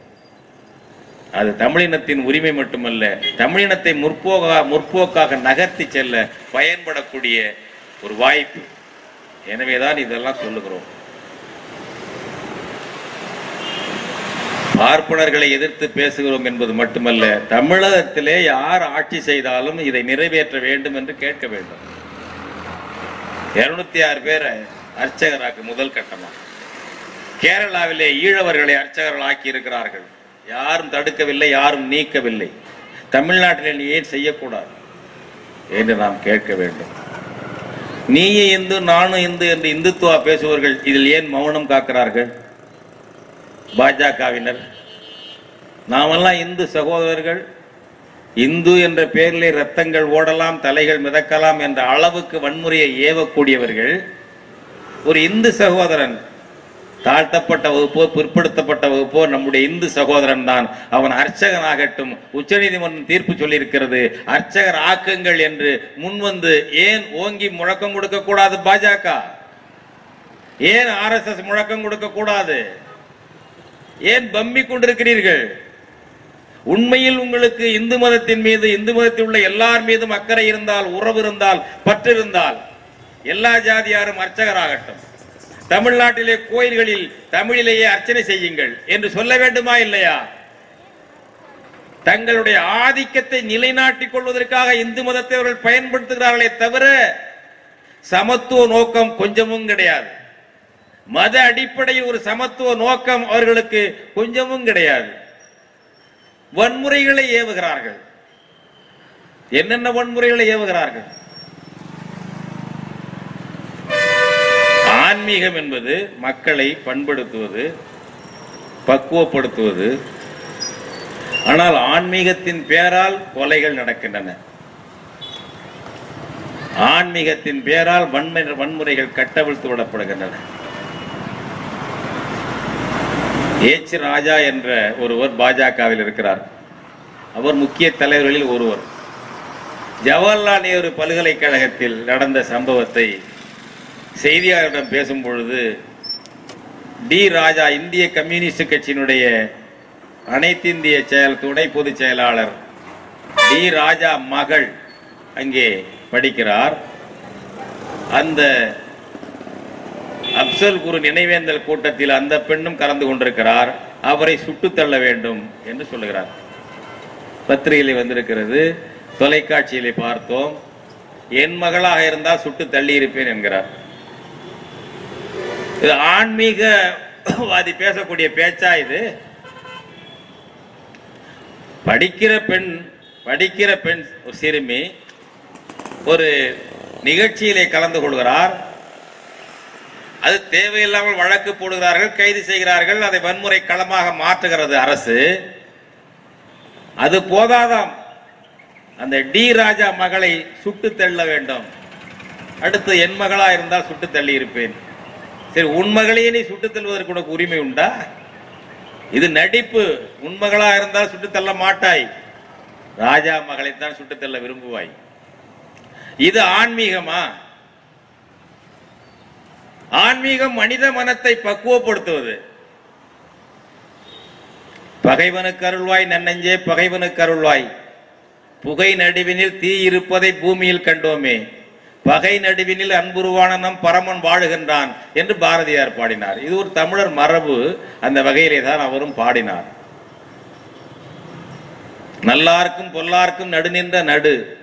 அது தமிழினத்தின் உரிமை மட்டுமல்ல தமிழினத்தை முற்போக்காக முற்போக்காக நகர்த்தி செல்ல பயன்படக்கூடிய ஒரு வாய்ப்பு. எனவேதான் இதெல்லாம் சொல்லுகிறோம். பார்ப்பனர்களை எதிர்த்து பேசுகிறோம் என்பது மட்டுமல்ல தமிழகத்திலே யார் ஆட்சி செய்தாலும் இதை நிறைவேற்ற வேண்டும் என்று கேட்க வேண்டும். இருநூத்தி ஆறு பேரை அர்ச்சகராக்கு முதல் கட்டமா. கேரளாவிலே ஈழவர்களை அர்ச்சகர்கள் ஆக்கி இருக்கிறார்கள். யாரும் தடுக்கவில்லை யாரும் நீக்கவில்லை. தமிழ்நாட்டில் நீ ஏன் செய்யக்கூடாது என்று நாம் கேட்க வேண்டும். நீயே இந்து நானும் இந்து என்று இந்துத்துவா பேசுபவர்கள் இதில் ஏன் மௌனம் காக்கிறார்கள்? பாஜகவினர். நாமெல்லாம் இந்து சகோதரர்கள். இந்து என்ற பெயரிலே ரத்தங்கள் ஓடலாம் தலைகள் மிதக்கலாம் என்ற அளவுக்கு வன்முறையை ஏவக்கூடியவர்கள் ஒரு இந்து சகோதரன். தாழ்த்தப்பட்ட வகுப்போ பிற்படுத்தப்பட்ட வகுப்போ நம்முடைய இந்து சகோதரன் தான். அவன் அர்ச்சகனாகட்டும் உச்சநீதிமன்றம் தீர்ப்பு சொல்லியிருக்கிறது. அர்ச்சகர் ஆக்குங்கள் என்று முன்வந்து ஏன் ஓங்கி முழக்கம் கொடுக்க கூடாது பாஜக? ஏன் ஆர்எஸ்எஸ் முழக்கம் கொடுக்க கூடாது ஏன் பம்மி கொண்டிருக்கிறீர்கள்? உண்மையில் உங்களுக்கு இந்து மதத்தின் மீது இந்து மதத்தில் உள்ள எல்லார் மீதும் அக்கறை இருந்தால் உறவு இருந்தால் பற்று இருந்தால் எல்லா ஜாதியாரும் அர்ச்சகராகட்டும். தமிழ்நாட்டிலே கோயில்களில் தமிழிலேயே அர்ச்சனை செய்யுங்கள். என்று சொல்ல வேண்டுமா இல்லையா? தங்களுடைய ஆதிக்கத்தை நிலைநாட்டிக் கொள்வதற்காக இந்து மதத்தை அவர்கள் பயன்படுத்துகிறார்களே தவிர சமத்துவ நோக்கம் கொஞ்சமும் கிடையாது. மத அடிப்படையில் ஒரு சமத்துவ நோக்கம் அவர்களுக்கு கொஞ்சமும் கிடையாது. வன்முறைகளை ஏவுகிறார்கள். என்னென்ன வன்முறைகளை ஏவுகிறார்கள்? ஆன்மீகம் என்பது மக்களை பண்படுத்துவது பக்குவப்படுத்துவது. ஆனால் ஆன்மீகத்தின் பேரால் கொலைகள் நடக்கின்றன. ஆன்மீகத்தின் பேரால் வன்முறைகள் கட்டவிழ்த்து விடப்படுகின்றன. ஏச் ராஜா என்ற ஒருவர் பாஜகவில் இருக்கிறார். அவர் முக்கிய தலைவர்களில் ஒருவர். ஜவஹர்லால் நேரு பல்கலைக்கழகத்தில் நடந்த சம்பவத்தை செய்தியாளரிடம் பேசும் பொழுது டி ராஜா இந்திய கம்யூனிஸ்ட் கட்சியினுடைய அனைத்து இந்திய செயல் துணை பொதுச் செயலாளர் டி ராஜா மகள் அங்கே படிக்கிறார். அந்த அப்சல் குரு நினைவேந்தல் கூட்டத்தில் அந்த பெண்ணும் கலந்து கொண்டிருக்கிறார். அவரை சுட்டு தள்ள வேண்டும் என்று சொல்லுகிறார். பத்திரிகையிலே வந்திருக்கிறது. தொலைக்காட்சியிலே பார்த்தோம். என் மகளாக இருந்தால் சுட்டு தள்ளி இருப்பேன் என்கிறார். இது ஆன்மீகவாதி பேசக்கூடிய பேச்சா இது? படிக்கிற பெண் படிக்கிற பெண் ஒரு சிறுமி ஒரு நிகழ்ச்சியிலே கலந்து கொள்கிறார். அது தேவையில்லாமல் வழக்கு போடுகிறார்கள் கைது செய்கிறார்கள் அதை வன்முறை களமாக மாற்றுகிறது அரசு. அது போதாதாம். அந்த டி ராஜா மகளை சுட்டு தள்ள வேண்டும். அடுத்து என் மகளா இருந்தால் சுட்டு தள்ளி இருப்பேன். சரி உன் மகளையே நீ சுட்டு தள்ளுவதற்கு உனக்கு உரிமை உண்டா? இது நடிப்பு. உன் மகளா இருந்தால் சுட்டு தள்ள மாட்டாய். ராஜா மகளைத்தான் சுட்டு தள்ள விரும்புவாய். இது ஆன்மீகமா? ஆன்மீகம் மனித மனத்தை பக்குவப்படுத்துவது. பகைவனுக்கு அருள்வாய் நன்னஞ்சே பகைவனுக்கு அருள்வாய். புகை நடுவினில் தீ இருப்பதை பூமியில் கண்டோமே. பகை நடுவினில் அன்புருவான நம் பரமன் வாழுகின்றான் என்று பாரதியார் பாடினார். இது ஒரு தமிழர் மரபு. அந்த வகையிலே தான் அவரும் பாடினார். நல்லாருக்கும் பொல்லார்க்கும் நடுநின்ற நடு.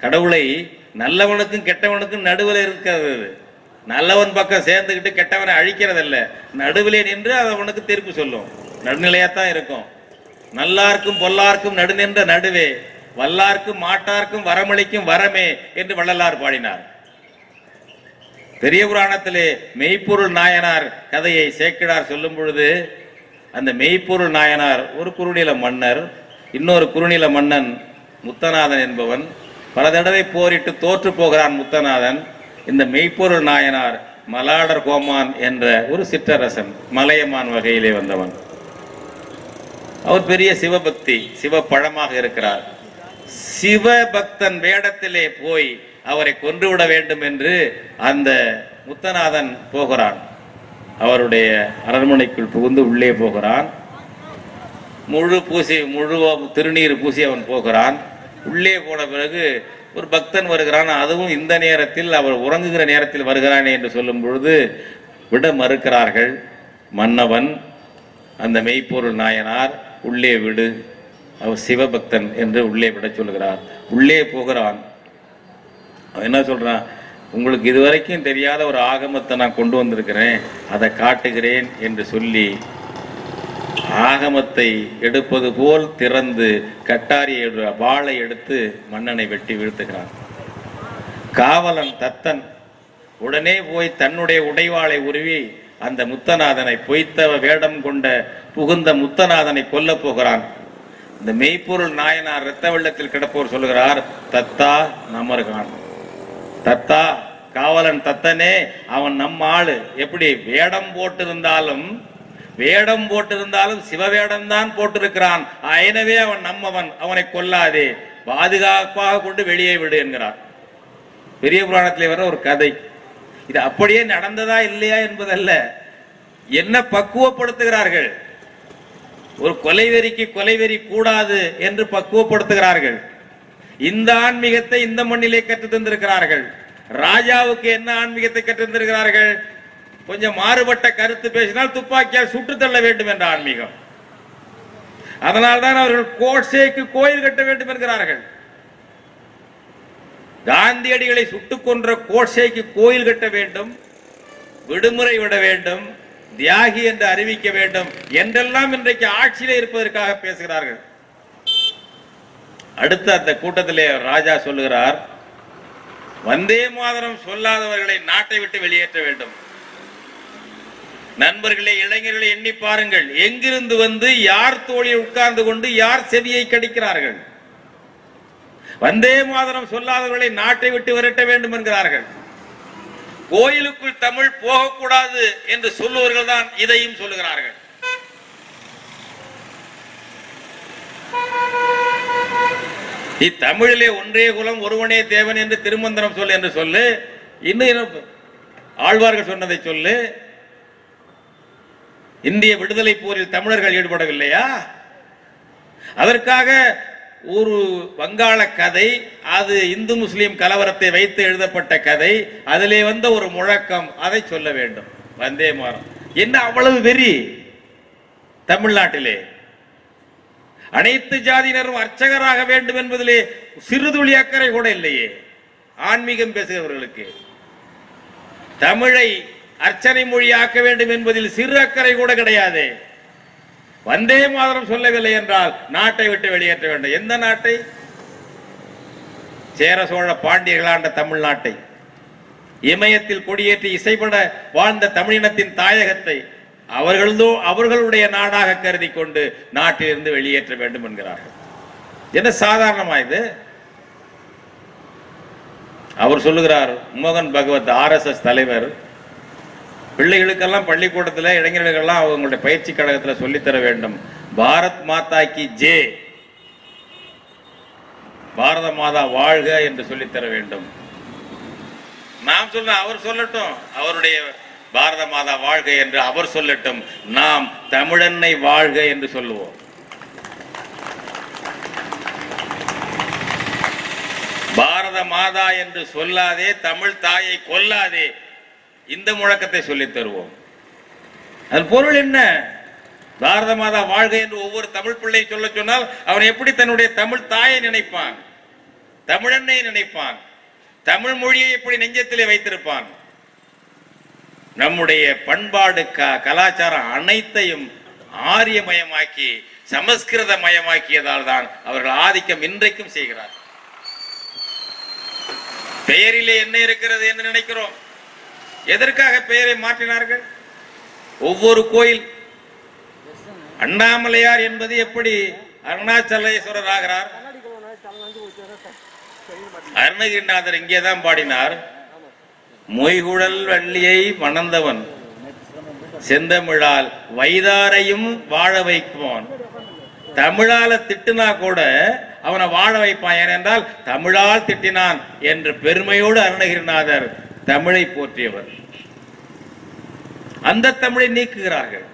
கடவுளை நல்லவனுக்கும் கெட்டவனுக்கும் நடுவில் இருக்கிறது. அது. நல்லவன் பக்கம் சேர்ந்துக்கிட்டு கெட்டவனை அழிக்கிறதில்ல. நடுவிலே நின்று அது அவனுக்கு தீர்ப்பு சொல்லும். நடுநிலையாத்தான் இருக்கும். நல்லார்க்கும் பொல்லார்க்கும் நடுநின்ற நடுவே வல்லார்க்கும் மாட்டார்க்கும் வரமளிக்கும் வரமே என்று வள்ளலார் பாடினார். பெரிய புராணத்திலே மெய்ப்பொருள் நாயனார் கதையை சேக்கிடார் சொல்லும் பொழுது அந்த மெய்ப்பொருள் நாயனார் ஒரு குறுநில மன்னர் இன்னொரு குறுநில மன்னன் முத்தநாதன் என்பவன் பல தடவை போரிட்டு தோற்று போகிறான் முத்தநாதன். இந்த மெய்ப்பொருள் நாயனார் மலாடர் கோமான் என்ற ஒரு சிற்றரசன் மலையமான் வகையிலே வந்தவன். அவர் பெரிய சிவபக்தி சிவ பழமாக இருக்கிறார். சிவபக்தன் வேடத்திலே போய் அவரை கொன்றுவிட வேண்டும் என்று அந்த முத்தநாதன் போகிறான். அவருடைய அரண்மனைக்குள் புகுந்து உள்ளே போகிறான். முழு பூசி முழு திருநீர் பூசி அவன் போகிறான். உள்ளே போன பிறகு ஒரு பக்தன் வருகிறான் அதுவும் இந்த நேரத்தில் அவர் உறங்குகிற நேரத்தில் வருகிறானே என்று சொல்லும் பொழுது விட மறுக்கிறார்கள் மன்னவன் அந்த மெய்ப்பொருள் நாயனார் உள்ளே விடு அவர் சிவபக்தன் என்று உள்ளே விட சொல்கிறார். உள்ளே போகிறான். அவன் என்ன சொல்கிறான் உங்களுக்கு இதுவரைக்கும் தெரியாத ஒரு ஆகமத்தை நான் கொண்டு வந்திருக்கிறேன் அதை காட்டுகிறேன் என்று சொல்லி ஆகமத்தை எடுப்பது போல் திறந்து கட்டாரி வாளை எடுத்து மன்னனை வெட்டி வீழ்த்துகிறான். காவலன் தத்தன் உடனே போய் தன்னுடைய உடைவாளை உருவி அந்த முத்தநாதனை பொய்த்தவ வேடம் கொண்ட புகுந்த முத்தநாதனை கொல்லப் போகிறான். இந்த மெய்ப்பொருள் நாயனார் இரத்த வெள்ளத்தில் கிடப்போர் சொல்லுகிறார் தத்தா நமர்கான். தத்தா காவலன் தத்தனே அவன் நம்ம ஆளு. எப்படி வேடம் போட்டிருந்தாலும் வேடம் போட்டிருந்தாலும் சிவவேடம் தான் போட்டிருக்கிறான். எனவே அவன் நம்மவன் அவனை கொல்லாதே. பாதுகாப்பாக கொண்டு வெளியே விடு என்கிறார். பெரிய புராணத்தில் வர ஒரு கதை. இது அப்படியே நடந்ததா இல்லையா என்பதல்ல. என்ன பக்குவப்படுத்துகிறார்கள்? ஒரு கொலைவெறிக்கு கொலைவெறி கூடாது என்று பக்குவப்படுத்துகிறார்கள். இந்த ஆன்மீகத்தை இந்த மண்ணிலே கற்று தந்திருக்கிறார்கள். ராஜாவுக்கு என்ன ஆன்மீகத்தை கற்று தந்திருக்கிறார்கள்? கொஞ்சம் மாறுபட்ட கருத்து பேசினால் துப்பாக்கியால் சுட்டு தள்ள வேண்டும் என்ற ஆன்மீகம். அதனால்தான் அவர்கள் கோட்சேக்கு கோயில் கட்ட வேண்டும் என்கிறார்கள். காந்தியடிகளை சுட்டுக் கொன்ற கோட்சேக்கு கோயில் கட்ட வேண்டும் விடுமுறை விட வேண்டும் தியாகி என்று அறிவிக்க வேண்டும் என்றெல்லாம் இன்றைக்கு ஆட்சியிலே இருப்பதற்காக பேசுகிறார்கள். அடுத்த அந்த கூட்டத்திலே ராஜா சொல்லுகிறார் வந்தே மாதரம் சொல்லாதவர்களை நாட்டை விட்டு வெளியேற்ற வேண்டும். நண்பர்களே இளைஞர்களை எண்ணி பாருங்கள். எங்கிருந்து வந்து யார் தோழில் உட்கார்ந்து கொண்டு யார் செவியை கடிக்கிறார்கள்? வந்தே மாதரம் சொல்லாதவர்களை நாட்டை விட்டு விரட்ட வேண்டும் என்கிறார்கள். கோயிலுக்குள் தமிழ் போகக்கூடாது என்று சொல்லுவர்கள் தான் இதையும் சொல்லுகிறார்கள். இத்தமிழிலே ஒன்றே குலம் ஒருவனே தேவன் என்று திருமந்திரம் சொல் என்று சொல்லு. இன்னும் ஆழ்வார்கள் சொன்னதை சொல்லு. இந்திய விடுதலை போரில் தமிழர்கள் ஈடுபடவில்லையா? அதற்காக ஒரு வங்காள கதை அது இந்து முஸ்லீம் கலவரத்தை வைத்து எழுதப்பட்ட கதை அதிலே வந்த ஒரு முழக்கம் அதை சொல்ல வேண்டும். வந்தே மாறும் என்ன அவ்வளவு வெறி? தமிழ்நாட்டிலே. அனைத்து ஜாதியினரும் அர்ச்சகராக வேண்டும் என்பதிலே சிறுதுளி அக்கறை கூட இல்லையே. ஆன்மீகம் பேசுகிறவர்களுக்கு. தமிழை அர்ச்சனை மொழியாக்க வேண்டும் என்பதில் சிறு அக்கறை கூட கிடையாது. வந்தே மாதரம் சொல்லவில்லை என்றால் நாட்டை விட்டு வெளியேற்ற வேண்டும். எந்த நாட்டை? சேர சோழ பாண்டியர்களாண்ட தமிழ்நாட்டை இமயத்தில் கொடியேற்றி இசைப்பட வாழ்ந்த தமிழினத்தின் தாயகத்தை அவர்களதோ அவர்களுடைய நாடாக கருதி கொண்டு நாட்டிலிருந்து வெளியேற்ற வேண்டும் என்கிறார்கள். என்ன சாதாரணமா இது? அவர் சொல்லுகிறார் மோகன் பகவத் ஆர்எஸ்எஸ் தலைவர் பிள்ளைகளுக்கெல்லாம் பள்ளிக்கூடத்தில் இளைஞர்களுக்கெல்லாம் அவங்களுடைய பயிற்சி கழகத்தில் சொல்லித்தர வேண்டும். பாரத் மாதா கி ஜே. பாரத மாதா வாழ்க என்று சொல்லித்தர வேண்டும். நாம் சொல்ல அவர் சொல்லட்டும் அவருடைய பாரத மாதா வாழ்க என்று அவர் சொல்லட்டும் நாம் தமிழன்னை வாழ்க என்று சொல்லுவோம். பாரத மாதா என்று சொல்லாதே தமிழ் தாயை கொல்லாதே இந்த முழக்கத்தை சொல்லித் தருவோம். அது பொருள் என்ன? பாரத மாதா வாழ்க என்று ஒவ்வொரு தமிழ் பிள்ளையை சொல்ல சொன்னால் அவன் எப்படி தன்னுடைய தமிழ் தாயை நினைப்பான்? தமிழன்னை நினைப்பான்? தமிழ் மொழியை எப்படி நெஞ்சத்திலே வைத்திருப்பான்? நம்முடைய பண்பாடு க- கலாச்சாரம் அனைத்தையும் ஆரியமயமாக்கி சமஸ்கிருத மயமாக்கியதால் தான் அவர்கள் ஆதிக்கம் இன்றைக்கும் செய்கிறார் பெயரிலே என்ன இருக்கிறது என்று நினைக்கிறோம்? எதற்காக பெயரை மாற்றினார்கள்? ஒவ்வொரு கோயில் அண்ணாமலையார் என்பது எப்படி அருணாச்சலேஸ்வரர் ஆகிறார்? அருணகிரிநாதர் இங்கேதான் பாடினார். மொய்குழல் வள்ளியை மணந்தவன் செந்தமிழால் வைதாரையும் வாழ வைப்பவன். தமிழால திட்டுனா கூட அவனை வாழ வைப்பான். ஏனென்றால் தமிழால் திட்டினான் என்று பெருமையோடு அருணகிரிநாதர் தமிழை போற்றியவர். அந்த தமிழை நீக்குகிறார்கள்.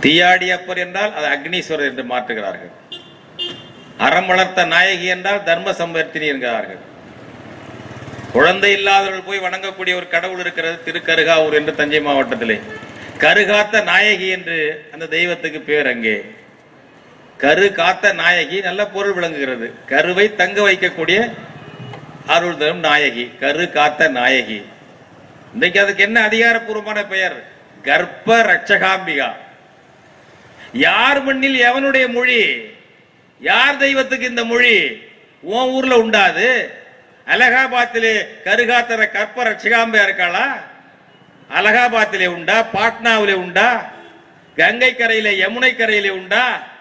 தீயாடி அப்பர் என்றால் அது அக்னீஸ்வரர் என்று மாற்றுகிறார்கள். அறம் வளர்த்த நாயகி என்றால் தர்ம சம்பர்த்தினி என்கிறார்கள். குழந்தை இல்லாதவர்கள் போய் வணங்கக்கூடிய ஒரு கடவுள் இருக்கிறது திருக்கருகாவூர் என்று தஞ்சை மாவட்டத்திலே. கருகாத்த நாயகி என்று அந்த தெய்வத்துக்கு பேர் அங்கே. கரு காத்த நாயகி நல்ல பொருள் விளங்குகிறது. கருவை தங்க வைக்கக்கூடிய அருள் தரும் நாயகி. கரு காத்த நாயகி. இன்றைக்கு அதுக்கு என்ன அதிகாரப்பூர்வமான பெயர்? கர்ப்ப ரட்சகாம்பிகா. யார் மண்ணில் எவனுடைய மொழி? யார் தெய்வத்துக்கு இந்த மொழி? உன் ஊர்ல உண்டாது. அலகாபாத்திலே கருகாத்தர கற்ப ரட்சகாம்பியா இருக்காளா? அலகாபாத்திலே உண்டா? பாட்னாவிலே உண்டா? கங்கை கரையில யமுனை கரையிலே உண்டா?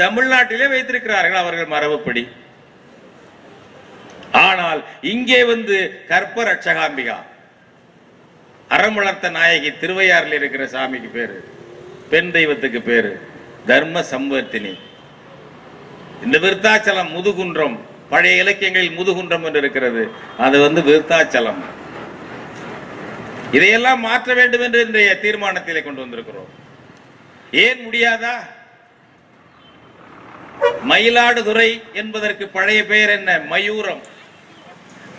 தமிழ்நாட்டிலே வைத்திருக்கிறார்கள் அவர்கள் மரபுப்படி. ஆனால் இங்கே வந்து கற்ப ரட்சகாம்பிகா அறம் வளர்த்த நாயகி திருவையாறில் இருக்கிற சாமிக்கு பேரு பெண் தெய்வத்துக்கு பேரு தர்ம சம்பவத்தினி. இந்த விருத்தாச்சலம் முதுகுன்றம் பழைய இலக்கியங்களில் முதுகுன்றம் என்று இருக்கிறது அது வந்து விருத்தாச்சலம். இதையெல்லாம் மாற்ற வேண்டும் என்று இன்றைய தீர்மானத்திலே கொண்டு வந்திருக்கிறோம். ஏன் முடியாதா? மயிலாடுதுறை என்பதற்கு பழைய பெயர் என்ன? மயூரம்.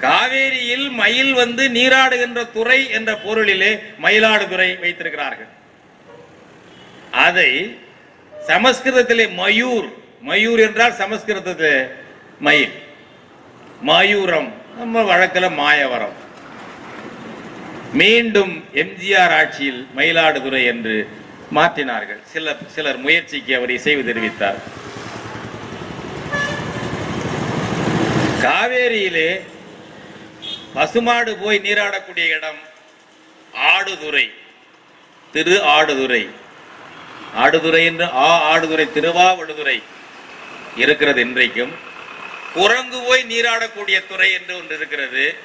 காவேரியில் மயில் வந்து நீராடுகின்ற துறை என்ற பொருளிலே மயிலாடுதுறை வைத்திருக்கிறார்கள். அதை சமஸ்கிருதத்திலே மயூர். மயூர் என்றால் சமஸ்கிருதத்தில் மயில். மயூரம். நம்ம வழக்கில் மாயவரம். மீண்டும் எம்ஜிஆர் ஆட்சியில் மயிலாடுதுறை என்று மாற்றினார்கள். சில சிலர் முயற்சிக்கு அவர் இசைவு தெரிவித்தார். காவேரியிலே பசுமாடு போய் நீராடக்கூடிய இடம் ஆடுதுறை. திரு ஆடுதுறை. ஆடுதுறை என்று ஆ ஆடுதுறை திருவாவடுதுறை இருக்கிறது இன்றைக்கும். குரங்கு போய் நீராடக்கூடிய துறை என்று ஒன்று இருக்கிறது.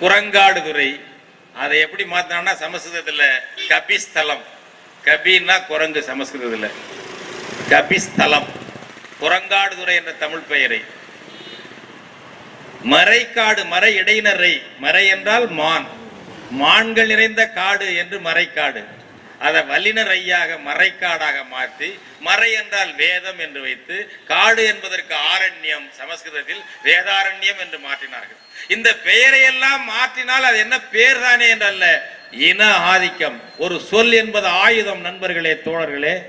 குரங்காடுதுறை. அதை எப்படி மாத்தினா சமஸ்கிருதத்தில் கபிஸ்தலம். கபின்னா குரங்கு சமஸ்கிருதத்தில் கபிஸ்தலம். குரங்காடுதுறை என்ற தமிழ் பெயரை. மறைக்காடு மறை இடையினரை மறை என்றால் மான். மான்கள் நிறைந்த காடு என்று மறைக்காடு. அதை வல்லினர் ஐயாக மறைக்காடாக மாற்றி மறை என்றால் வேதம் என்று வைத்து காடு என்பதற்கு ஆரண்யம் சமஸ்கிருதத்தில் வேதாரண்யம் என்று மாற்றினார்கள். இந்த பெயரை எல்லாம் மாற்றினால் அது என்ன பேர் தானே என்றல்ல. இன ஆதிக்கம். ஒரு சொல் என்பது ஆயுதம் நண்பர்களே தோழர்களே.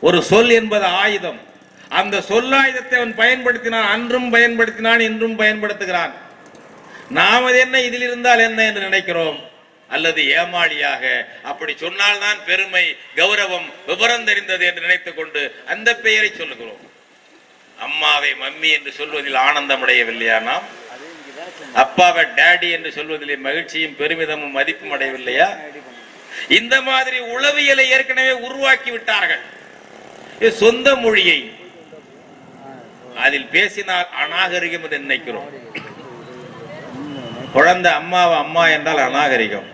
ஒரு சொல் என்பது ஆயுதம். அந்த சொல்லாயுதத்தை அவன் பயன்படுத்தினான் அன்றும் பயன்படுத்தினான் இன்றும் பயன்படுத்துகிறான். நாம் அது என்ன இதில் இருந்தால் என்ன என்று நினைக்கிறோம். அல்லது ஏமாளியாக அப்படி சொன்னால்தான் பெருமை கௌரவம் விவரம் தெரிந்தது என்று நினைத்துக் கொண்டு அந்த பெயரை சொல்லுகிறோம். அம்மாவை மம்மி என்று சொல்வதில் ஆனந்தம் அடையவில்லையா நாம்? அப்பாவை டேடி என்று சொல்வதிலே மகிழ்ச்சியும் பெருமிதமும் மதிப்பும் அடையவில்லையா? இந்த மாதிரி உளவியலை ஏற்கனவே உருவாக்கி விட்டார்கள். இது சொந்த மொழியை அதில் பேசினால் அநாகரிகம் என்று நினைக்கிறோம். குழந்தை அம்மாவை அம்மா என்றால் அநாகரிகம்.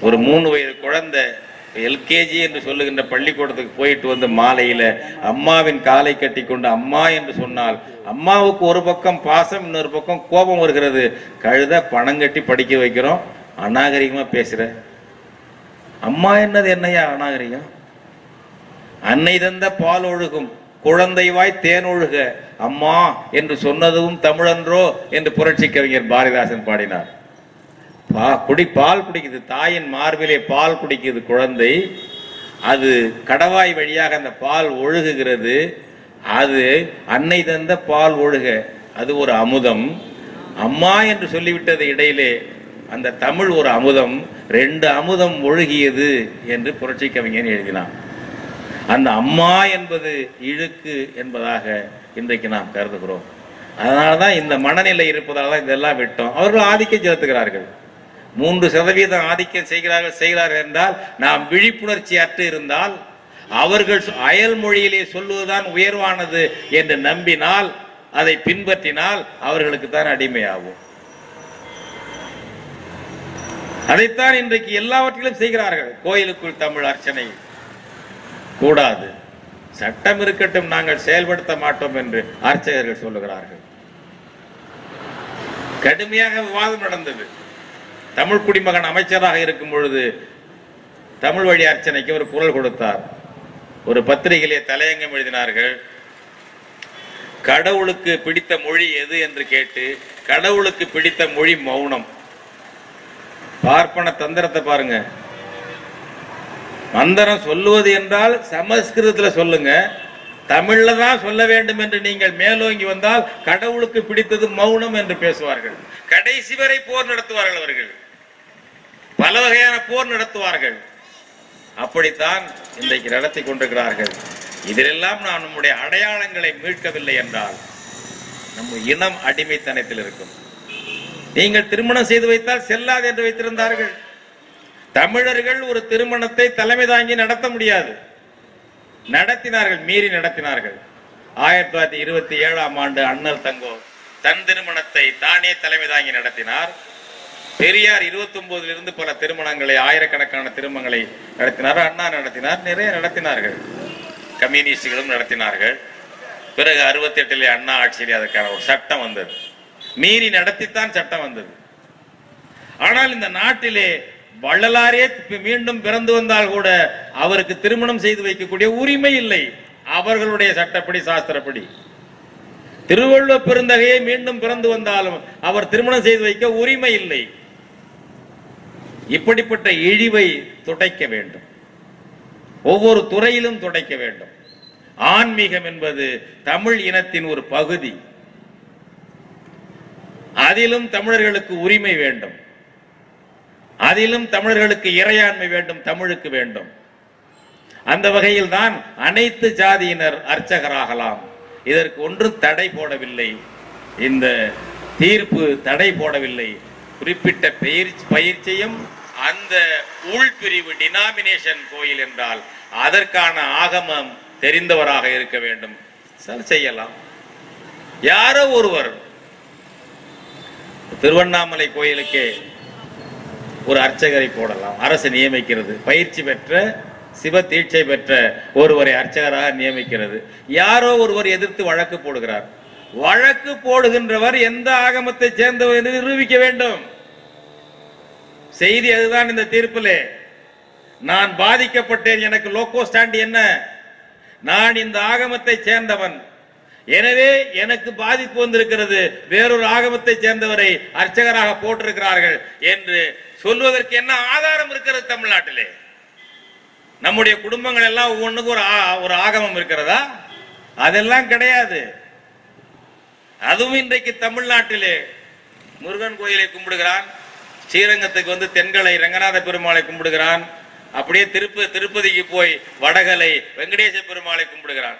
ஒரு மூணு வயது குழந்தை எல்கேஜி என்று சொல்லுகின்ற பள்ளிக்கூடத்துக்கு போயிட்டு வந்து மாலையில அம்மாவின் காலை கட்டி கொண்டு அம்மா என்று சொன்னால் அம்மாவுக்கு ஒரு பக்கம் பாசம் இன்னொரு பக்கம் கோபம் வருகிறது. கழுத பணம் கட்டி படிக்க வைக்கிறோம். அநாகரிகமா பேசுற? அம்மா என்னது என்னையா அநாகரிகம்? அன்னை தந்த பால் ஒழுகும். குழந்தை வாய் தேன் ஒழுக. அம்மா என்று சொன்னதும் தமிழன்றோ என்று புரட்சி கவிஞர் பாரதிதாசன் பாடினார். பா குடி பால் குடிக்குது. தாயின் மார்பிலே பால் குடிக்குது குழந்தை. அது கடவாய் வழியாக அந்த பால் ஒழுகுகிறது. அது அன்னை தந்த பால் ஒழுக. அது ஒரு அமுதம். அம்மா என்று சொல்லிவிட்டது இடையிலே அந்த தமிழ் ஒரு அமுதம். ரெண்டு அமுதம் ஒழுகியது என்று புரட்சி கவிஞன் எழுதினான். அந்த அம்மா என்பது இழுக்கு என்பதாக இன்றைக்கு நாம் கருதுகிறோம். அதனால தான் இந்த மனநிலை இருப்பதால் தான் இதெல்லாம் விட்டோம். அவர்கள் ஆதிக்கம் செலுத்துகிறார்கள். மூன்று சதவீதம் ஆதிக்கம் செய்கிறார்கள் செய்கிறார்கள் என்றால் நாம் விழிப்புணர்ச்சி அற்று இருந்தால் அவர்கள் அயல் மொழியிலே சொல்லுவதுதான் உயர்வானது என்று நம்பினால் அதை பின்பற்றினால் அவர்களுக்கு தான் அடிமையாகும். அதைத்தான் இன்றைக்கு எல்லாவற்றிலும் செய்கிறார்கள். கோயிலுக்குள் தமிழ் அர்ச்சனை கூடாது. சட்டம் இருக்கட்டும் நாங்கள் செயல்படுத்த மாட்டோம் என்று அர்ச்சகர்கள் சொல்லுகிறார்கள். கடுமையாக விவாதம் நடந்தது. தமிழ் குடிமகன் அமைச்சராக இருக்கும் பொழுது தமிழ் வழி அர்ச்சனைக்கு ஒரு குரல் கொடுத்தார். ஒரு பத்திரிகையிலே தலையங்கம் எழுதினார்கள் கடவுளுக்கு பிடித்த மொழி எது? என்று கேட்டு கடவுளுக்கு பிடித்த மொழி மௌனம். பார்ப்பன தந்திரத்தை பாருங்க மந்திரம் சொல்லுவது என்றால் சமஸ்கிருதத்தில் சொல்லுங்க. தமிழில் தான் சொல்ல வேண்டும் என்று நீங்கள் மேலோங்கி வந்தால் கடவுளுக்கு பிடித்தது மௌனம் என்று பேசுவார்கள். கடைசி வரை போர் நடத்துவார்கள் அவர்கள். பல வகையான போர் நடத்துவார்கள். அப்படித்தான் இன்றைக்கு நடத்தி கொண்டிருக்கிறார்கள். இதிலெல்லாம் நான் நம்முடைய அடையாளங்களை மீட்கவில்லை என்றால் நம்ம இனம் அடிமைத்தனத்தில் இருக்கும். நீங்கள் திருமணம் செய்து வைத்தால் செல்லாது என்று வைத்திருந்தார்கள். தமிழர்கள் ஒரு திருமணத்தை தலைமை தாங்கி நடத்த முடியாது. நடத்தினார்கள் மீறி நடத்தினார்கள். ஆயிரத்தி தொள்ளாயிரத்தி இருபத்தி ஏழாம் ஆண்டு அண்ணல் தங்கோ தன் திருமணத்தை தானே தலைமை தாங்கி நடத்தினார். பெரியார் இருபத்தி இருந்து பல திருமணங்களை ஆயிரக்கணக்கான திருமணங்களை நடத்தினார் அண்ணா நடத்தினார் நிறைய நடத்தினார்கள். கம்யூனிஸ்டுகளும் நடத்தினார்கள். பிறகு அறுபத்தி எட்டுல அண்ணா ஆட்சியிலே அதற்கான ஒரு சட்டம் வந்தது. மீறி நடத்தித்தான் சட்டம் வந்தது. ஆனால் இந்த நாட்டிலே வள்ளலாரே மீண்டும் பிறந்து வந்தால் கூட அவருக்கு திருமணம் செய்து வைக்கக்கூடிய உரிமை இல்லை. அவர்களுடைய சட்டப்படி சாஸ்திரப்படி. திருவள்ளுவர் பெருந்தகையை மீண்டும் பிறந்து வந்தாலும் அவர் திருமணம் செய்து வைக்க உரிமை இல்லை. இப்படிப்பட்ட இழிவை துடைக்க வேண்டும். ஒவ்வொரு துறையிலும் துடைக்க வேண்டும். ஆன்மீகம் என்பது தமிழ் இனத்தின் ஒரு பகுதி. அதிலும் தமிழர்களுக்கு உரிமை வேண்டும். அதிலும் தமிழர்களுக்கு இறையாண்மை வேண்டும் தமிழுக்கு வேண்டும். அந்த வகையில் தான் அனைத்து ஜாதியினர் அர்ச்சகராகலாம். இதற்கு ஒன்றும் தடை போடவில்லை. இந்த தீர்ப்பு தடை போடவில்லை. குறிப்பிட்ட பயிற்சி பயிற்சியும் அந்த உள்பிரிவு டினாமினேஷன் கோயில் என்றால் அதற்கான ஆகமம் தெரிந்தவராக இருக்க வேண்டும். சார் செய்யலாம். யாரோ ஒருவர் திருவண்ணாமலை கோயிலுக்கே ஒரு அர்ச்சகரை போடலாம். அரசு நியமிக்கிறது. பயிற்சி பெற்ற சிவ தீட்சை பெற்ற ஒருவரை அர்ச்சகராக நியமிக்கிறது. யாரோ ஒருவர் எதிர்த்து வழக்கு போடுகிறார். வழக்கு போடுகின்றவர் எந்த ஆகமத்தை சேர்ந்தவர் என்று நிரூபிக்க வேண்டும். செய்தி அதுதான் இந்த தீர்ப்பிலே. நான் பாதிக்கப்பட்டேன். எனக்கு லோக்கோ ஸ்டாண்ட் என்ன? நான் இந்த ஆகமத்தை சேர்ந்தவன். எனவே எனக்கு பாதிப்பு வந்திருக்கிறது. வேறொரு ஆகமத்தை சேர்ந்தவரை அர்ச்சகராக போட்டிருக்கிறார்கள் என்று சொல்வதற்கு என்ன ஆதாரம் இருக்கிறது தமிழ்நாட்டிலே? நம்முடைய குடும்பங்கள் எல்லாம் ஒவ்வொன்றுக்கு ஒரு ஆ- ஒரு ஆகமம் இருக்கிறதா? அதெல்லாம் கிடையாது. அதுவும் இன்றைக்கு தமிழ்நாட்டிலே. முருகன் கோயிலை கும்பிடுகிறான். ஸ்ரீரங்கத்துக்கு வந்து தென்கலை ரங்கநாத பெருமாளை கும்பிடுகிறான். அப்படியே திருப்ப திருப்பதிக்கு போய் வடகலை வெங்கடேச பெருமாளை கும்பிடுகிறான்.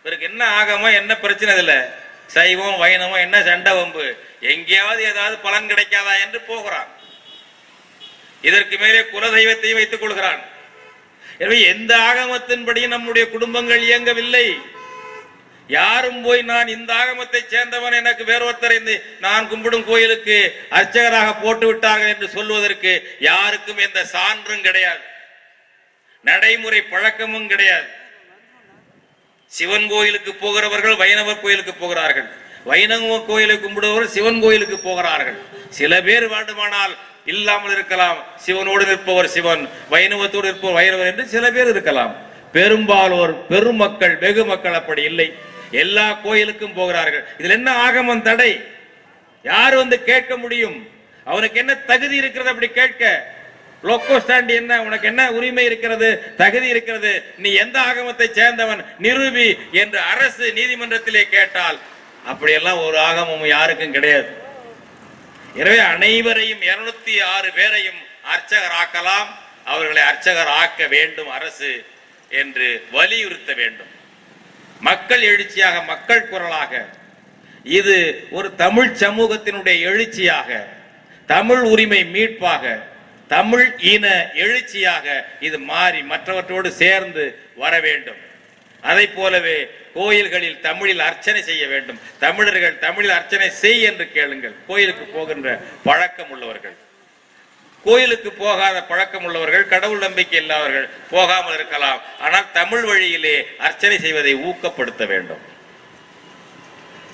இவருக்கு என்ன ஆகமோ என்ன பிரச்சனை இதுல? சைவம் வைணவம் என்ன சண்டை வம்பு? எங்கேயாவது ஏதாவது பலன் கிடைக்காதா என்று போகிறான். இதற்கு மேலே குலதெய்வத்தையும் வைத்துக் கொள்கிறான். எனவே எந்த ஆகமத்தின்படியும் நம்முடைய குடும்பங்கள் இயங்கவில்லை? யாரும் போய் நான் இந்த ஆகமத்தை சேர்ந்தவன் எனக்கு வேறொருத்தரை இந்த நான் கும்பிடும் கோயிலுக்கு அர்ச்சகராக போட்டு விட்டார்கள் என்று சொல்வதற்கு யாருக்கும் எந்த சான்றும் கிடையாது. நடைமுறை பழக்கமும் கிடையாது. சிவன் கோயிலுக்கு போகிறவர்கள் வைணவர் கோயிலுக்கு போகிறார்கள். வைணவ கோயிலை கும்பிடுபவர்கள் சிவன் கோயிலுக்கு போகிறார்கள். சில பேர் வேண்டுமானால் இல்லாமல் இருக்கலாம். சிவனோடு நிற்பவர் சிவன் வைணவத்தோடு இருப்பவர் வைணவர் என்று சில பேர் இருக்கலாம். பெரும்பாலோர் பெருமக்கள் வெகு மக்கள் அப்படி இல்லை. எல்லா கோயிலுக்கும் போகிறார்கள். இதுல என்ன ஆகமம் தடை? யார் வந்து கேட்க முடியும்? அவனுக்கு என்ன தகுதி இருக்கிறது அப்படி கேட்க? லோக்கோ ஸ்டாண்ட் என்ன? உனக்கு என்ன உரிமை இருக்கிறது? தகுதி இருக்கிறது. நீ எந்த ஆகமத்தை சேர்ந்தவன்? நிரூபி என்று அரசு நீதிமன்றத்திலே கேட்டால் அப்படியெல்லாம் ஒரு ஆகமம் யாருக்கும் கிடையாது. எனவே அனைவரையும் இருநூத்தி ஆறு பேரையும் அர்ச்சகர் ஆக்கலாம் அவர்களை அர்ச்சகர் ஆக்க வேண்டும் அரசு என்று வலியுறுத்த வேண்டும். மக்கள் எழுச்சியாக மக்கள் குரலாக இது ஒரு தமிழ் சமூகத்தினுடைய எழுச்சியாக தமிழ் உரிமை மீட்பாக தமிழ் இன எழுச்சியாக இது மாறி மற்றவற்றோடு சேர்ந்து வர வேண்டும். அதை போலவே கோயில்களில் தமிழில் அர்ச்சனை செய்ய வேண்டும். தமிழர்கள் தமிழில் அர்ச்சனை செய் என்று கேளுங்கள். கோயிலுக்கு போகின்ற பழக்கம் உள்ளவர்கள் கோயிலுக்கு போகாத பழக்கம் உள்ளவர்கள் கடவுள் நம்பிக்கை இல்லாதவர்கள் போகாமல் இருக்கலாம். ஆனால் தமிழ் வழியிலே அர்ச்சனை செய்வதை ஊக்கப்படுத்த வேண்டும்.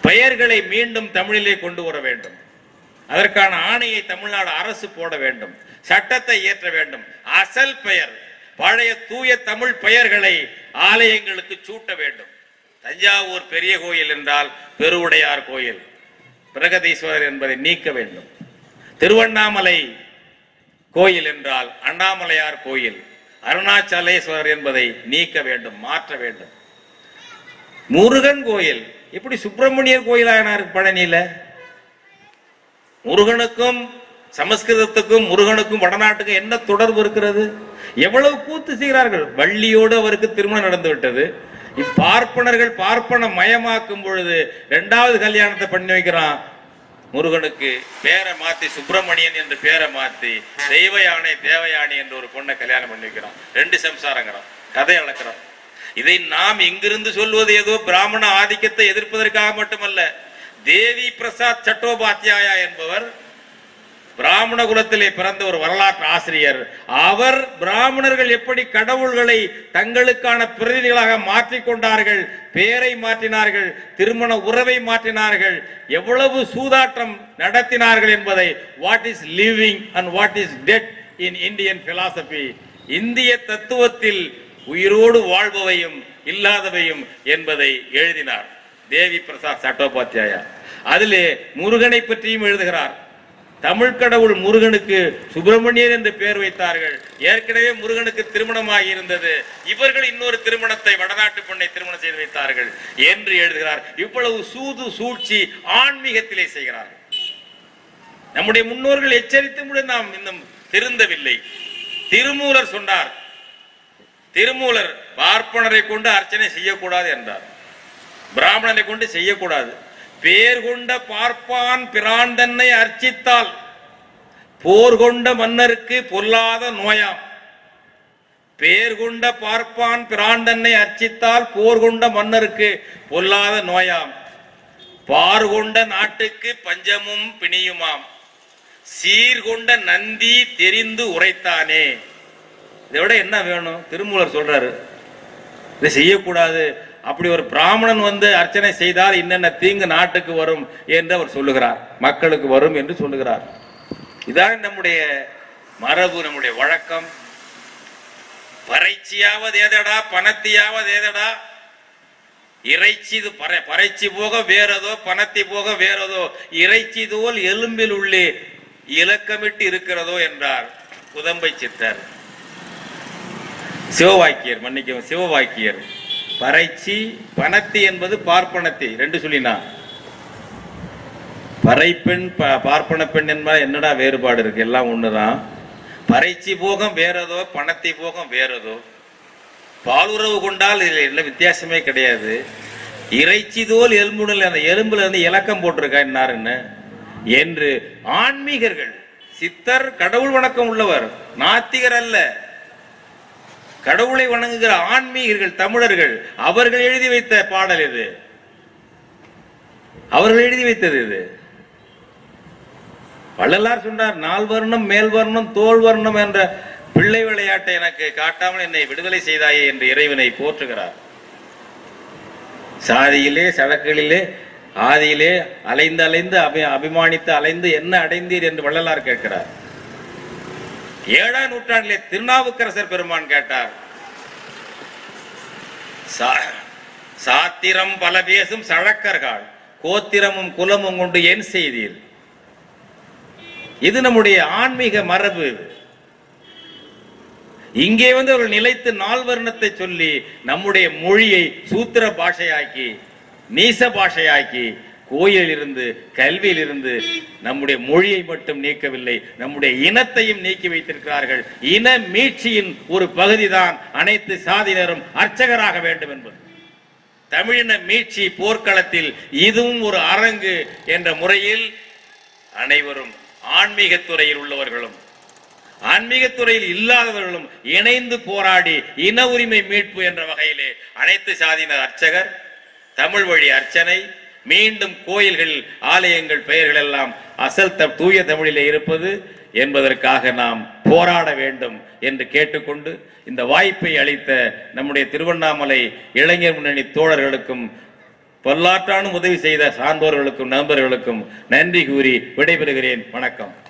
பெயர்களை மீண்டும் தமிழிலே கொண்டு வர வேண்டும். அதற்கான ஆணையை தமிழ்நாடு அரசு போட வேண்டும். சட்டத்தை இயற்ற வேண்டும். அசல் பெயர். பழைய தூய தமிழ் பெயர்களை ஆலயங்களுக்கு சூட்ட வேண்டும். தஞ்சாவூர் பெரிய கோயில் என்றால் பெருவுடையார் கோயில். பிரகதீஸ்வரர் என்பதை நீக்க வேண்டும். திருவண்ணாமலை கோயில் என்றால் அண்ணாமலையார் கோயில். அருணாச்சலேஸ்வரர் என்பதை நீக்க வேண்டும் மாற்ற வேண்டும். முருகன் கோயில். இப்படி சுப்பிரமணியர் கோயிலாக பழனியில. முருகனுக்கும் சமஸ்கிருதத்துக்கும் முருகனுக்கும் வடநாட்டுக்கும் என்ன தொடர்பு இருக்கிறது? எவ்வளவு கூத்து செய்கிறார்கள்? வள்ளியோடு அவருக்கு திருமணம் நடந்து விட்டது. இப்பார்ப்பனர்கள் பார்ப்பன மயமாக்கும் பொழுது ரெண்டாவது கல்யாணத்தை பண்ணி வைக்கிறான். முருகனுக்கு பேரை மாத்தி சுப்பிரமணியன் என்று பேரை மாத்தி தெய்வ யானை தேவ யானை என்று ஒரு பொண்ணை கல்யாணம் பண்ணி வைக்கிறான். ரெண்டு சம்சாரங்கிறான். கதை அளக்கிறான். இதை நாம் இங்கிருந்து சொல்வது ஏதோ பிராமண ஆதிக்கத்தை எதிர்ப்பதற்காக மட்டுமல்ல. தேவி பிரசாத் சட்டோபாத்தியாயா என்பவர் பிராமண குலத்திலே பிறந்த ஒரு வரலாற்று ஆசிரியர். அவர் பிராமணர்கள் எப்படி கடவுள்களை தங்களுக்கான பிரதிநிதிகளாக மாற்றிக்கொண்டார்கள் பேரை பெயரை மாற்றினார்கள் திருமண உறவை மாற்றினார்கள் எவ்வளவு சூதாட்டம் நடத்தினார்கள் என்பதை what is living and what is dead in Indian philosophy இந்திய தத்துவத்தில் உயிரோடு வாழ்பவையும் இல்லாதவையும் என்பதை எழுதினார். தேவி பிரசாத் சட்டோபாத்தியாயா அதிலே முருகனை பற்றியும் எழுதுகிறார். தமிழ் கடவுள் முருகனுக்கு சுப்பிரமணியன் என்று பெயர் வைத்தார்கள். ஏற்கனவே முருகனுக்கு திருமணமாகி இருந்தது இவர்கள் இன்னொரு திருமணத்தை வடநாட்டு பெண்ணை திருமணம் செய்து வைத்தார்கள் என்று எழுதுகிறார். இவ்வளவு சூது சூழ்ச்சி ஆன்மீகத்திலே செய்கிறார்கள் நம்முடைய முன்னோர்கள் எச்சரித்து கூட நாம் இன்னும் திருந்தவில்லை. திருமூலர் சொன்னார். திருமூலர் பார்ப்பனரை கொண்டு அர்ச்சனை செய்யக்கூடாது என்றார். பிராமணனை கொண்டு செய்யக்கூடாது. பேர் கொண்ட பார்ப்பான் பிரான் தன்னை அர்ச்சித்தால் போர் கொண்ட மன்னருக்கு பொல்லாத நோயாம். பேர் கொண்ட பார்ப்பான் பிரான் தன்னை அர்ச்சித்தால் போர் கொண்ட மன்னருக்கு பொல்லாத நோயாம். பார் கொண்ட நாட்டுக்கு பஞ்சமும் பிணியுமாம். சீர்கொண்ட நந்தி தெரிந்து உரைத்தானே. இதை விட என்ன வேணும்? திருமூலர் சொல்றாரு. இதை செய்யக்கூடாது. அப்படி ஒரு பிராமணன் வந்து அர்ச்சனை செய்தால் என்னென்ன தீங்கு நாட்டுக்கு வரும் என்று அவர் சொல்லுகிறார். மக்களுக்கு வரும் என்று சொல்லுகிறார். இதான் நம்முடைய மரபு நம்முடைய வழக்கம். பறைச்சியாவது ஏதடா பணத்தியாவது ஏதடா? இறைச்சி இது பறை பறைச்சி போக வேறதோ பணத்தை போக வேறதோ இறைச்சி தோல் எலும்பில் உள்ளே இலக்கமிட்டு இருக்கிறதோ என்றார் புதம்பை சித்தர். சிவவாக்கியர் மன்னிக்கவும் சிவவாக்கியர். பறைச்சி பணத்தி என்பது பார்ப்பனத்தி. ரெண்டு சொல்லினா. பறைப்பெண் ப- பார்ப்பன பெண் என்பது என்னடா வேறுபாடு இருக்கு? எல்லாம் ஒண்ணுதான் பறைச்சி போகம் வேறதோ பணத்தி போகம் வேறதோ? பாலுறவு கொண்டால் இதில் என்ன வித்தியாசமே கிடையாது. இறைச்சி தோல் எலும்புல அந்த எலும்புல இருந்து இலக்கம் போட்டிருக்கா என்னாருன்னு என்று ஆன்மீகர்கள் சித்தர் கடவுள் வணக்கம் உள்ளவர் நாத்திகர் அல்ல. கடவுளை வணங்குகிற ஆன்மீகர்கள் தமிழர்கள் அவர்கள் எழுதி வைத்த பாடல் இது அவர்கள் எழுதி வைத்தது இது வள்ளலார் சொன்னார் நால் வர்ணம் மேல் வர்ணம் தோல் வர்ணம் என்ற பிள்ளை விளையாட்டை எனக்கு காட்டாமல் என்னை விடுதலை செய்தாயே என்று இறைவனை போற்றுகிறார். சாதியிலே சடக்குகளிலே ஆதியிலே அலைந்து அலைந்து அபி அபிமானித்து அலைந்து என்ன அடைந்தீர் என்று வள்ளலார் கேட்கிறார். ஏழாம் நூற்றாண்டிலே திருநாவுக்கரசர் பெருமான் கேட்டார் சா- சாத்திரம் பல பேசும் சழக்கர்கள் கோத்திரமும் குலமும் கொண்டு ஏன் செய்தீர் இது நம்முடைய ஆன்மீக மரபு இது. இங்கே வந்து அவர்கள் நிலைத்து நால்வர்ணத்தை சொல்லி நம்முடைய மொழியை சூத்திர பாஷையாக்கி நீச பாஷையாக்கி கோயிலில் இருந்து நம்முடைய மொழியை மட்டும் நீக்கவில்லை நம்முடைய இனத்தையும் நீக்கி வைத்திருக்கிறார்கள். இன மீட்சியின் ஒரு பகுதிதான் அனைத்து சாதியினரும் அர்ச்சகராக வேண்டும் என்பது. தமிழின மீட்சி போர்க்களத்தில் இதுவும் ஒரு அரங்கு என்ற முறையில் அனைவரும் ஆன்மீக துறையில் உள்ளவர்களும் ஆன்மீக துறையில் இல்லாதவர்களும் இணைந்து போராடி இன உரிமை மீட்பு என்ற வகையிலே அனைத்து சாதியினர் அர்ச்சகர் தமிழ் வழி அர்ச்சனை மீண்டும் கோயில்கள் ஆலயங்கள் பெயர்கள் எல்லாம் அசல் த தூய தமிழிலே இருப்பது என்பதற்காக நாம் போராட வேண்டும் என்று கேட்டுக்கொண்டு இந்த வாய்ப்பை அளித்த நம்முடைய திருவண்ணாமலை இளைஞர் முன்னணி தோழர்களுக்கும் பல்லாற்றானும் உதவி செய்த சான்றோர்களுக்கும் நண்பர்களுக்கும் நன்றி கூறி விடைபெறுகிறேன். வணக்கம்.